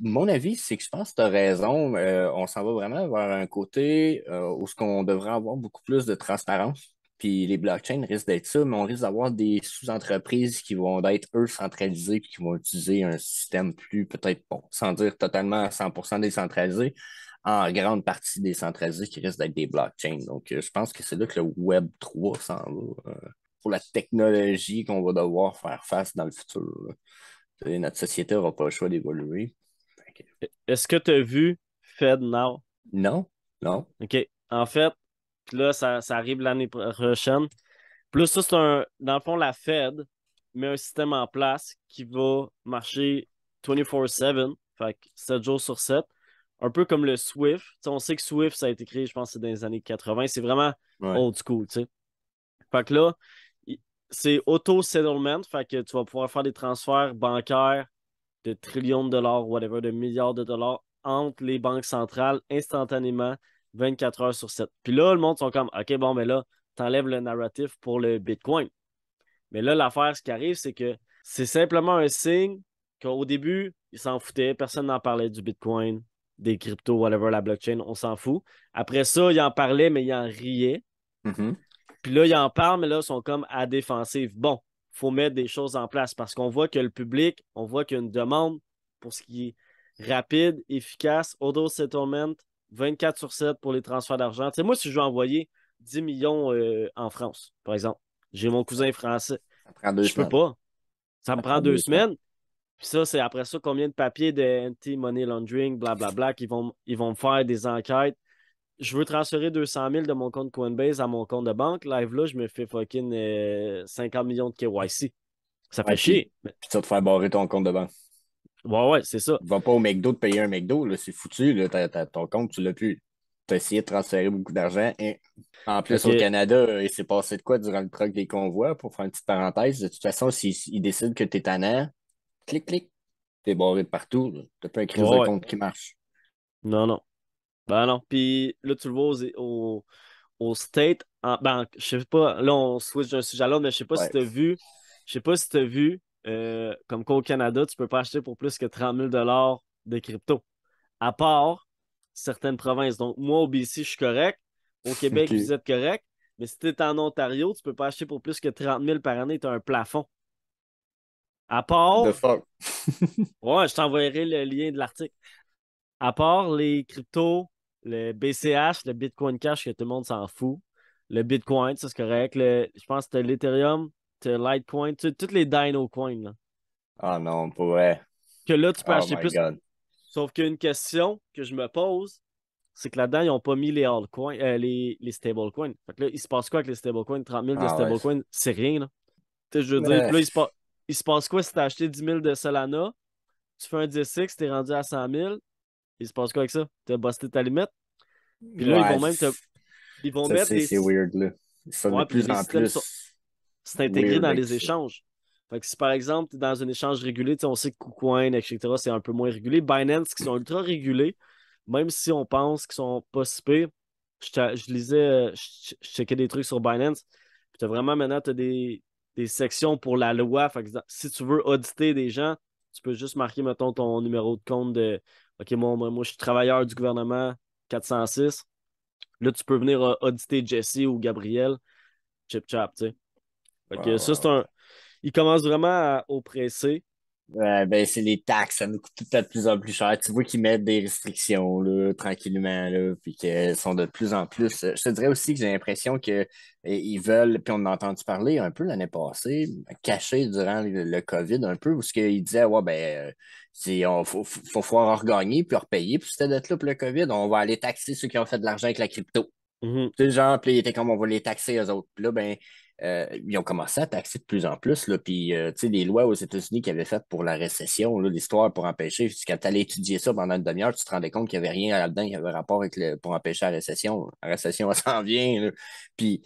Mon avis, c'est que je pense que tu as raison. Euh, on s'en va vraiment vers un côté euh, où ce qu'on devrait avoir beaucoup plus de transparence. Puis les blockchains risquent d'être ça, mais on risque d'avoir des sous-entreprises qui vont être, eux, centralisées puis qui vont utiliser un système plus, peut-être, bon, sans dire totalement à 100% décentralisé, en grande partie décentralisé qui risque d'être des blockchains. Donc, euh, je pense que c'est là que le Web 3 s'en va. euh, pour la technologie qu'on va devoir faire face dans le futur. Et Notre société n'aura pas le choix d'évoluer. Est-ce que tu as vu FedNow? Non, non. OK. En fait, là, ça, ça arrive l'année prochaine. Plus ça, c'est un. Dans le fond, la Fed met un système en place qui va marcher 24-7, fait que 7 jours sur 7. Un peu comme le Swift. On sait que Swift, ça a été créé, je pense, c'est dans les années 80. C'est vraiment Ouais. old school, tu sais. Fait que là, c'est auto-settlement, fait que tu vas pouvoir faire des transferts bancaires de trillions de dollars, whatever, de milliards de dollars entre les banques centrales instantanément 24 heures sur 7. Puis là, le monde sont comme, OK, bon, mais là, t'enlèves le narratif pour le Bitcoin. Mais là, l'affaire, ce qui arrive, c'est que c'est simplement un signe qu'au début, ils s'en foutaient, personne n'en parlait du Bitcoin, des cryptos, whatever, la blockchain, on s'en fout. Après ça, ils en parlaient, mais ils en riaient. Mhm. Puis là, ils en parlent, mais là, ils sont comme à défensive. Bon, il faut mettre des choses en place parce qu'on voit que le public, on voit qu'il y a une demande pour ce qui est rapide, efficace, auto-settlement, 24 sur 7 pour les transferts d'argent. Tu sais, moi, si je veux envoyer 10 millions euh, en France, par exemple, j'ai mon cousin français, Ça prend deux je peux semaines. pas. Ça me prend prend deux deux semaines. Puis ça, c'est après ça combien de papiers de anti-money laundering, blablabla, qu'ils vont, ils vont me faire des enquêtes. Je veux transférer 200 000 de mon compte Coinbase à mon compte de banque. Live là, je me fais fucking euh, 50 millions de KYC. Ça fait chier. Puis tu vas te faire barrer ton compte de banque. Ouais, ouais, c'est ça. Va pas au McDo de payer un McDo, c'est foutu. Là, t'as- t'as- ton compte, tu l'as plus. Tu as essayé de transférer beaucoup d'argent. Et en plus, au Canada, euh, il s'est passé de quoi durant le truc des convois, pour faire une petite parenthèse. De toute façon, s'ils décident que tu es tannant, clic, clic, t'es barré de partout. T'as pas un crise Ouais, de compte qui marche. Non, non. Ben non. Puis là, tu le vois aux, aux, aux States. en- ben, je sais pas. Là, on switch d'un sujet à l'autre, mais je sais pas si Ouais. tu as vu. Je sais pas si tu as vu. Euh, comme quoi au Canada, tu peux pas acheter pour plus que 30 000 de crypto. À part certaines provinces. Donc, moi, au BC, je suis correct. Au Québec, vous êtes correct. Mais si tu es en Ontario, tu peux pas acheter pour plus que 30 000 par année. Tu as un plafond. À part. The fuck? Ouais, je t'enverrai le lien de l'article. À part les cryptos, le BCH, le Bitcoin Cash, que tout le monde s'en fout. Le Bitcoin, ça c'est correct. Le- je pense que t'as l'Ethereum, Litecoin, tu- toutes les Dino Coins. là. Ah non, pas vrai. Que là, tu peux Oh acheter plus. God. Sauf qu'une question que je me pose, c'est que là-dedans, ils n'ont pas mis les altcoins, euh, les, les stablecoins. Fait que là, il se passe quoi avec les stablecoins? 30 000 de Ah ouais. stablecoins, c'est rien, là. Je veux dire, là, il se, pa- il se passe quoi si tu as acheté 10 000 de Solana? Tu fais un 10X, tu es rendu à 100 000. Il se passe quoi avec ça? Tu as busté ta limite? Puis là, ils vont même te. Ils vont ça, mettre c'est des. c'est weird, là. Ça, Ouais, de plus en plus. sont- C'est intégré weird dans les échanges. Fait que si par exemple, tu es dans un échange régulé, on sait que KuCoin, etc., c'est un peu moins régulé. Binance, qui sont ultra régulés, même si on pense qu'ils sont pas si pires, je, lisais, euh, je, je checkais des trucs sur Binance, puis tu as vraiment maintenant t'as des, des sections pour la loi. Fait que si tu veux auditer des gens, tu peux juste marquer, mettons, ton numéro de compte de OK, moi, moi, moi, je suis travailleur du gouvernement 406. Là, tu peux venir euh, auditer Jesse ou Gabriel. Chip chap, tu sais. Fait que Ouais, ça, c'est un. Il commence vraiment à oppresser. Ouais, ben, c'est les taxes, ça nous coûte tout de plus en plus cher. Tu vois qu'ils mettent des restrictions, là, tranquillement, là, puis qu'elles sont de plus en plus. Je te dirais aussi que j'ai l'impression que eh, veulent, puis on en a entendu parler un peu l'année passée, caché durant le, le COVID un peu, où ce qu'ils disaient, ouais, ben, euh, on, faut, faut, faut pouvoir regagner puis repayer, puis c'était d'être là pour le COVID, on va aller taxer ceux qui ont fait de l'argent avec la crypto. Mhm. Tu sais, genre, puis ils étaient comme on va les taxer eux autres. Puis là, ben, euh, ils ont commencé à taxer de plus en plus. Là, puis, euh, tu sais, les lois aux États-Unis qu'ils avaient faites pour la récession, l'histoire pour empêcher, quand tu allais étudier ça pendant une demi-heure, tu te rendais compte qu'il n'y avait rien là-dedans qui avait rapport avec le, pour empêcher la récession. La récession, elle s'en vient. là. Puis,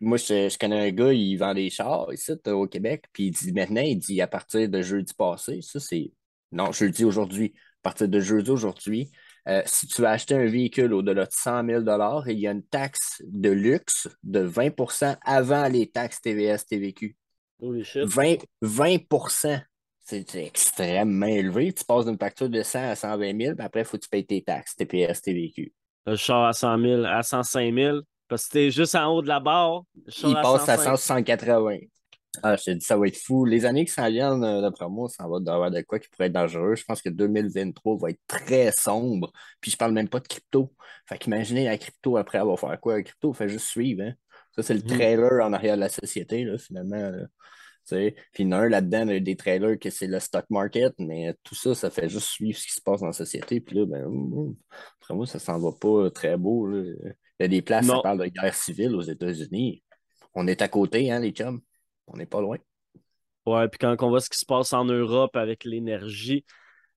moi, je, connais un gars, il vend des chars ici au Québec, puis il dit maintenant, il dit à partir de jeudi passé, ça c'est. Non, jeudi aujourd'hui. À partir de jeudi aujourd'hui, euh, si tu veux acheter un véhicule au-delà de 100 000 il y a une taxe de luxe de 20% avant les taxes TVS, TVQ. Holy shit. 20, 20 c'est extrêmement élevé. Tu passes d'une facture de 100 à 120 000, puis après, il faut que tu payes tes taxes, TPS, TVQ. Le char à 100 000, à 105 000. Parce que t'es juste en haut de la barre. Le char Il passe à 105. 100, 180. Ah, je te dis, ça va être fou. Les années qui s'en viennent, euh, d'après moi, ça va avoir de quoi qui pourrait être dangereux. Je pense que 2023 va être très sombre. Puis je parle même pas de crypto. Fait qu'imaginez la crypto après, va faire quoi? La crypto fait juste suivre. Hein? Ça, c'est le Mhm. trailer en arrière de la société, là, finalement. là. Puis il y en a un là-dedans, là, des trailers que c'est le stock market, mais tout ça, ça fait juste suivre ce qui se passe dans la société. Puis là, ben, hum, hum, après moi, ça s'en va pas très beau. là. Il y a des places, Non. ça parle de guerre civile aux États-Unis. On est à côté, hein, les chums. On n'est pas loin. Ouais, puis quand on voit ce qui se passe en Europe avec l'énergie,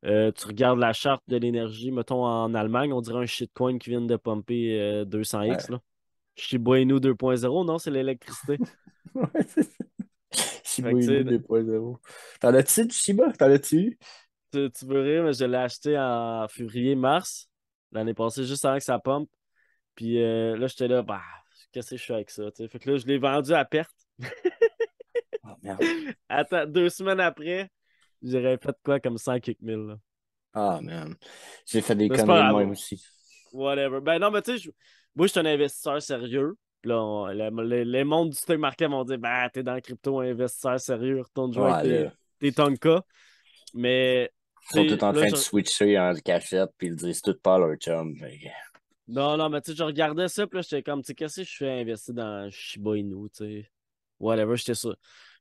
euh, tu regardes la charte de l'énergie, mettons en Allemagne, on dirait un shitcoin qui vient de pumper euh, 200x. Là. Shiba Inu 2.0, non, c'est l'électricité. Ouais, c'est ça. Shiba Inu tu sais, 2.0. T'en as-tu du Shiba? T'en as-tu eu? tu, tu veux rire, mais je l'ai acheté en février-mars, l'année passée, juste avant que ça pumpe. Puis euh, là, j'étais là, bah, qu'est-ce que je fais avec ça? Fait que là, je l'ai vendu à perte. Oh, merde. Attends, deux semaines après, j'aurais fait quoi comme 100 quelques mille. Là? Ah, man. J'ai fait des conneries même aussi. Whatever. Ben non, mais tu sais, je- moi, je suis un investisseur sérieux. Puis là, on- le- le- les mondes du stock market vont dire, bah, t'es dans le crypto, investisseur sérieux, retourne jouer Ouais, avec tes, là. tes Tonka. Mais. Ils sont tous en là, train je- de switcher en cachette, puis ils disent tout pas leur chum. Non, non, mais tu sais, je regardais ça, puis là, j'étais comme, tu sais, qu'est-ce que je fais investir dans Shiba Inu, tu sais? Whatever, j'étais ça.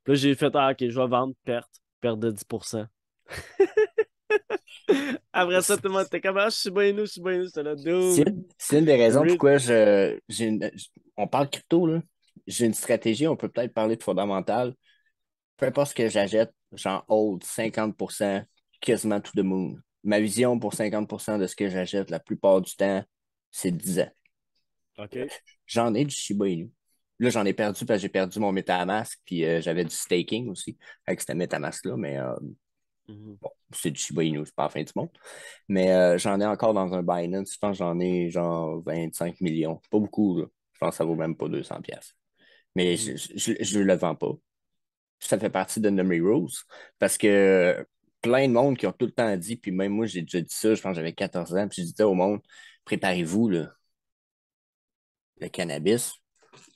Puis là, j'ai fait, ah, ok, je vais vendre, perte, perte de 10%. Après ça, tout le monde était comme, ah, Shiba Inu, Shiba Inu, j'étais là, C'est dude. une, c'est une des raisons pourquoi je, j'ai une- on parle crypto, là. J'ai une stratégie, on peut peut-être parler de fondamental. Peu importe ce que j'achète, j'en hold 50% quasiment to the moon. Ma vision pour 50% de ce que j'achète la plupart du temps, c'est 10 ans. Ok. J'en ai du Shiba Inu. Là, j'en ai perdu parce que j'ai perdu mon MetaMask, puis euh, j'avais du staking aussi. Que c'était MetaMask-là, mais euh, Mhm. bon, c'est du Shiba Inu, c'est pas la fin du monde. Mais euh, j'en ai encore dans un Binance. Je pense que j'en ai genre 25 millions. Pas beaucoup, là. Je pense que ça vaut même pas 200 pièces. Mais je, je, je le vends pas. Ça fait partie de Memory Rules. Parce que plein de monde qui ont tout le temps dit, puis même moi, j'ai déjà dit ça, je pense que j'avais 14 ans, puis je disais au monde, préparez-vous. Le cannabis,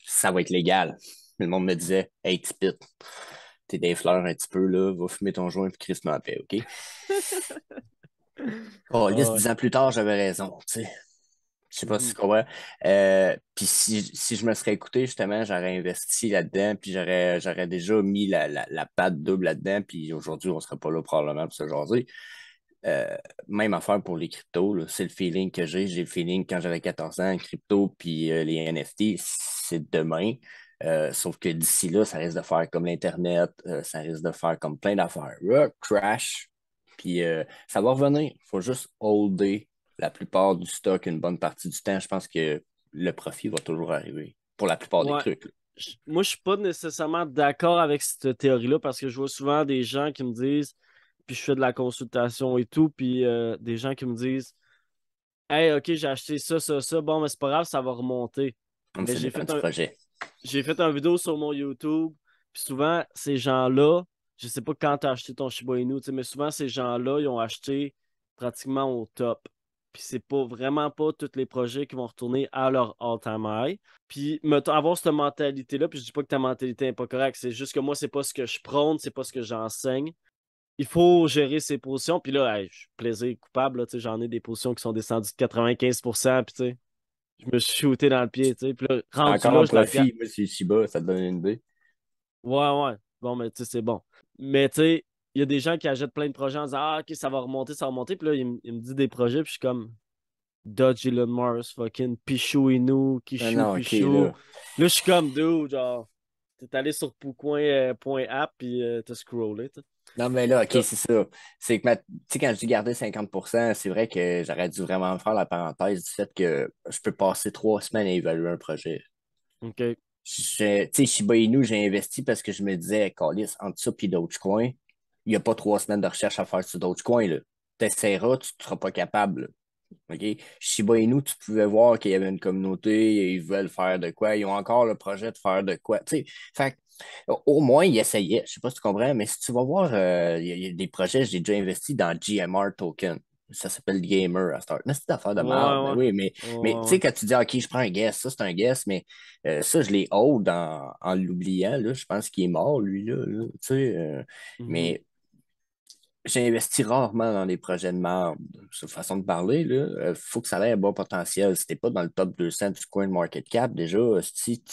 ça va être légal. Le monde me disait, hey, Tipit, t'es des fleurs un petit peu, là, va fumer ton joint, puis Chris m'en paix, OK? Oh, liste, ouais. dix ans plus tard, j'avais raison, tu sais. Je sais pas si Mhm. tu comprends. Euh, puis si, si je me serais écouté, justement, j'aurais investi là-dedans, puis j'aurais, j'aurais déjà mis la, la, la patte double là-dedans, puis aujourd'hui, on serait pas là probablement pour se jaser. Euh, même affaire pour les cryptos. C'est le feeling que j'ai. J'ai le feeling quand j'avais 14 ans, crypto puis euh, les NFT, c'est demain. Euh, sauf que d'ici là, ça risque de faire comme l'Internet, ça risque de faire comme plein d'affaires. crash. Puis ça va revenir. Il faut juste holder la plupart du stock une bonne partie du temps. Je pense que le profit va toujours arriver pour la plupart des trucs. Moi, je suis pas nécessairement d'accord avec cette théorie-là parce que je vois souvent des gens qui me disent puis je fais de la consultation et tout, puis euh, des gens qui me disent Hey, ok, j'ai acheté ça, ça, ça, bon, mais c'est pas grave, ça va remonter. J'ai fait, un... projet. j'ai fait une vidéo sur mon YouTube, puis souvent, ces gens-là, je sais pas quand tu as acheté ton Shiba Inu, mais souvent, ces gens-là, ils ont acheté pratiquement au top. Puis c'est pas vraiment pas tous les projets qui vont retourner à leur all-time high. Puis avoir cette mentalité-là, puis je dis pas que ta mentalité n'est pas correcte, c'est juste que moi, c'est pas ce que je prône, c'est pas ce que j'enseigne il faut gérer ses positions. Puis là, plaisir coupable, j'en ai des positions qui sont descendues de 95%, puis tu sais, je me suis shooté dans le pied, tu sais. Puis là, rendu Encore là, je profit, moi, c'est Shiba, ça te donne une idée. Ouais, ouais. Bon, mais tu sais, c'est bon. Mais tu sais, il y a des gens qui achètent plein de projets en disant Ah, ok, ça va remonter, ça va remonter. Puis là, il, me dit des projets, puis je suis comme Dodge Elon Mars, fucking Pichou Inu, Kichou, ah Pichou. là. je suis comme dude, genre, t'es allé sur point.app, euh, puis euh, t'as scrollé, tu non, mais là, OK, c'est ça. C'est que, tu sais, quand je dis garder 50 c'est vrai que j'aurais dû vraiment faire la parenthèse du fait que je peux passer trois semaines à évaluer un projet. OK. Tu sais, Shiba Inu, j'ai investi parce que je me disais, Calis, entre ça et Dogecoin, il n'y a pas trois semaines de recherche à faire sur Dogecoin. Tu essaieras, tu ne seras pas capable. OK? Shiba Inu, tu pouvais voir qu'il y avait une communauté, ils veulent faire de quoi, ils ont encore le projet de faire de quoi. Tu sais, fait au moins, il essayait. Je ne sais pas si tu comprends, mais si tu vas voir, euh, il y, a des projets, j'ai déjà investi dans GMR Token. Ça s'appelle Gamer à Start. Mais c'est une affaire de merde. Oui, mais, mais tu sais, quand tu dis, OK, je prends un guess, ça c'est un guess, mais euh, ça, je l'ai hold en, en l'oubliant. Je pense qu'il est mort, lui. Là, tu sais, euh, mm-hmm. Mais j'ai investi rarement dans des projets de merde. C'est façon de parler. Il faut que ça ait un bon potentiel. Si tu pas dans le top 200 du coin market cap, déjà, si,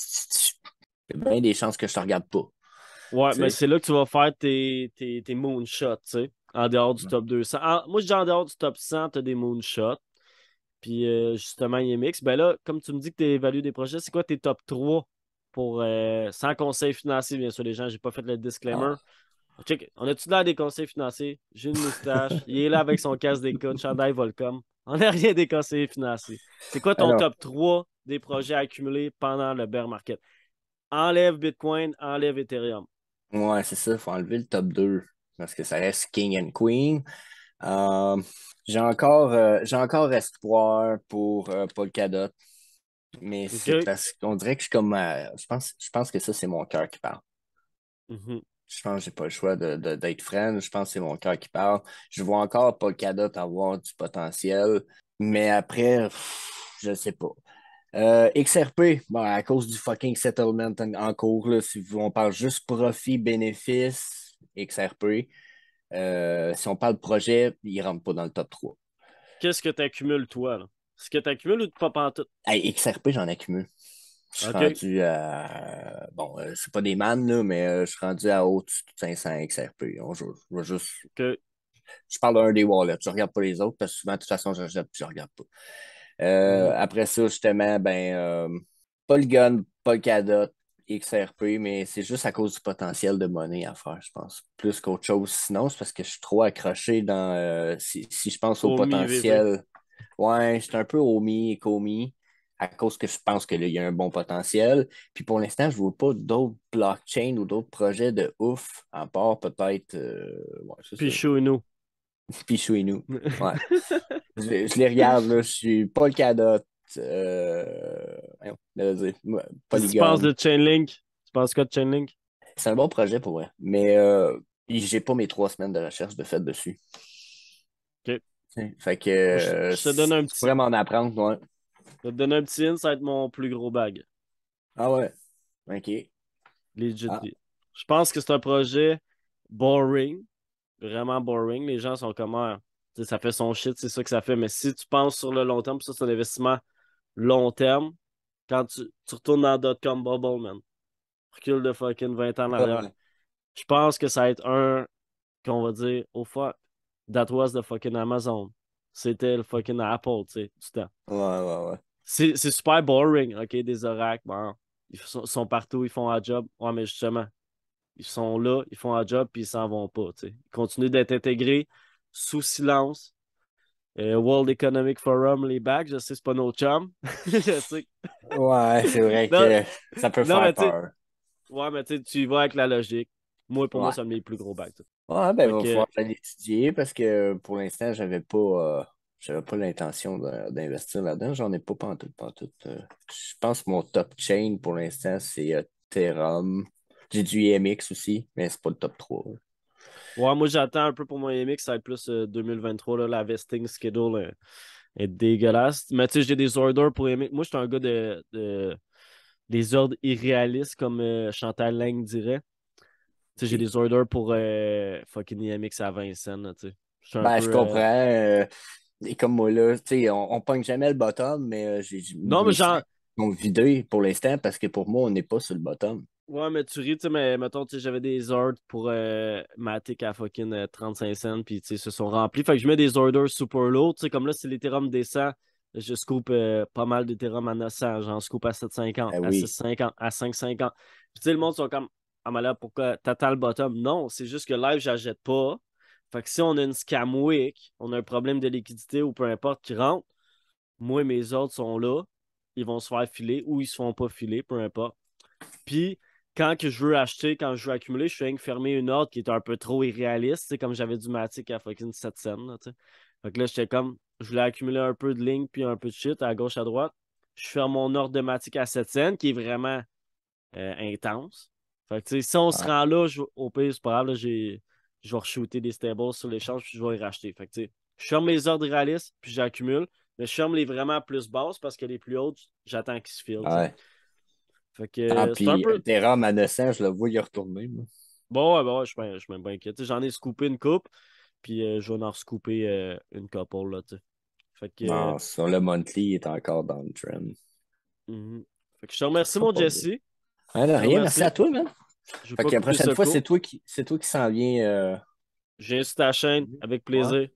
il y a bien des chances que je te regarde pas. Ouais, mais c'est là que tu vas faire tes, tes, tes moonshots, tu sais, en dehors du top 200. moi, je dis en dehors du top 100, tu as des moonshots. Puis euh, justement, IMX, ben là, comme tu me dis que tu évalues des projets, c'est quoi tes top 3 pour euh, sans conseil financier, bien sûr, les gens, j'ai pas fait le disclaimer. Ah. On a-tu là des conseils financiers? J'ai une moustache, il est là avec son casque d'écoute, chandail Volcom. On n'a rien des conseillers financiers. C'est quoi ton top 3 des projets accumulés pendant le bear market? Enlève Bitcoin, enlève Ethereum. Ouais, c'est ça, il faut enlever le top 2 parce que ça reste King and Queen. Euh, j'ai encore, euh, j'ai encore espoir pour euh, Polkadot, mais c'est parce qu'on dirait que je suis comme. je, pense, je pense que ça, c'est mon cœur qui parle. Mm-hmm. Je pense que j'ai pas le choix d'être de, friend. Je pense que c'est mon cœur qui parle. Je vois encore Polkadot avoir du potentiel, mais après, je ne sais pas. Euh, XRP, à cause du fucking settlement en, cours, si on parle juste profit, bénéfice, XRP, euh, si on parle projet, il ne rentre pas dans le top 3. Qu'est-ce que tu accumules, toi? Est-ce que tu accumules ou pas en tout? XRP, j'en accumule. Je suis rendu à. Bon, euh, c'est pas des man, mais je suis rendu à au-dessus de 500 XRP. je, je, juste. Je parle d'un des wallets. Je regarde pas les autres parce que souvent, de toute façon, je ne je regarde pas. Euh, après ça, justement, ben, euh, Polygon, Polkadot, XRP, mais c'est juste à cause du potentiel de monnaie à faire, je pense. Plus qu'autre chose. Sinon, c'est parce que je suis trop accroché dans. Euh, si, je pense au potentiel. Ouais, je suis un peu omi et comi à cause que je pense qu'il y a un bon potentiel. Puis pour l'instant, je ne vois pas d'autres blockchains ou d'autres projets de ouf, à part peut-être. Puis chez nous. Pichouinou. Ouais. Je, les regarde, là, je suis pas le cadot. Euh... Polygon. Tu penses de Chainlink? Tu penses quoi de Chainlink? C'est un bon projet pour moi, mais euh, j'ai pas mes trois semaines de recherche de fait dessus. OK. Fait que je, te donne un petit. vraiment en apprendre, ouais. Je vais te donner un petit hint, ça va être mon plus gros bag. Ah ouais? OK. Legit. Ah. Je pense que c'est un projet boring, vraiment boring. Les gens sont comme, ça fait son shit, c'est ça que ça fait. Mais si tu penses sur le long terme, ça, c'est un investissement long terme, quand tu, retournes dans dot-com bubble, man, recule de fucking 20 ans en arrière. Je pense que ça va être un qu'on va dire, oh fuck, that was the fucking Amazon. C'était le fucking Apple, tu sais, du temps. Ouais, ouais, ouais. C'est super boring, OK, des oracles, bon, ils sont, partout, ils font un job. Ouais, mais justement, ils sont là, ils font un job, puis ils s'en vont pas, tu sais. Ils continuent d'être intégrés sous silence. Euh, World Economic Forum, les bacs, je sais, c'est pas nos chums. Ouais, c'est vrai que ça peut faire peur. Ouais, mais tu vas avec la logique. Moi, pour moi, c'est un de mes plus gros bacs. Ouais, ben, il va falloir l'étudier parce que pour l'instant, j'avais pas, euh, j'avais pas l'intention d'investir là-dedans. J'en ai pas pantoute, pantoute. Euh. Je pense que mon top chain pour l'instant, c'est Ethereum. J'ai du EMX aussi, mais c'est pas le top 3. Ouais, moi j'attends un peu pour mon EMX, ça va être plus 2023, là, la vesting schedule est dégueulasse. Mais tu sais, j'ai des orders pour EMX. Moi, je suis un gars de, des ordres irréalistes, comme Chantal Lang dirait j'ai des orders pour euh, fucking EMX à 20 cents. tu sais. Ben, je comprends. Euh, et comme moi, là, on, on pogne jamais le bottom, mais euh, j'ai. Non, mais genre. Ils vidé pour l'instant parce que pour moi, on n'est pas sur le bottom. Ouais, mais tu ris, tu sais, mais mettons, tu sais, j'avais des ordres pour Matic à fucking 35 cents, puis tu sais, se sont remplis. Fait que je mets des orders super low, tu sais, comme là, si l'Ethereum descend, je scoop pas mal d'Ethereum à 900, j'en scoop à 750, ben à 650, à 550. Puis tu sais, le monde sont comme, ah, mais là, pourquoi t'attends le bottom? Non, c'est juste que live, j'achète pas. Fait que si on a une scam week, on a un problème de liquidité ou peu importe qui rentre, moi et mes ordres sont là. Ils vont se faire filer ou ils se font pas filer, peu importe. Puis, quand que je veux acheter, quand je veux accumuler, je fais fermer une ordre qui est un peu trop irréaliste, comme j'avais du Matic à fucking 7 cents. Là, fait que là, j'étais comme, je voulais accumuler un peu de lignes puis un peu de shit à gauche, à droite. Je ferme mon ordre de Matic à 7 cents qui est vraiment euh, intense. Fait que, si on se rend là, au pire, c'est pas grave, je vais re-shooter des stables sur l'échange puis je vais les racheter. Fait que, je ferme mes ordres réalistes puis j'accumule. Mais je ferme les vraiment plus basses parce que les plus hautes, j'attends qu'ils se filent. Ouais. Fait que, ah, puis un peu... À 900, je le vois y retourner. Bon, ouais, bon, je suis même pas inquiet. J'en ai scoopé une coupe, puis euh, je vais en scooper euh, une couple. Là, fait que, non, euh, sur le monthly, il est encore dans le trend. Fait que je te remercie, mon Jesse. rien, merci. à toi, man. Fait que la prochaine fois, c'est toi qui, c'est toi qui s'en viens. J'ai sur ta chaîne, avec plaisir.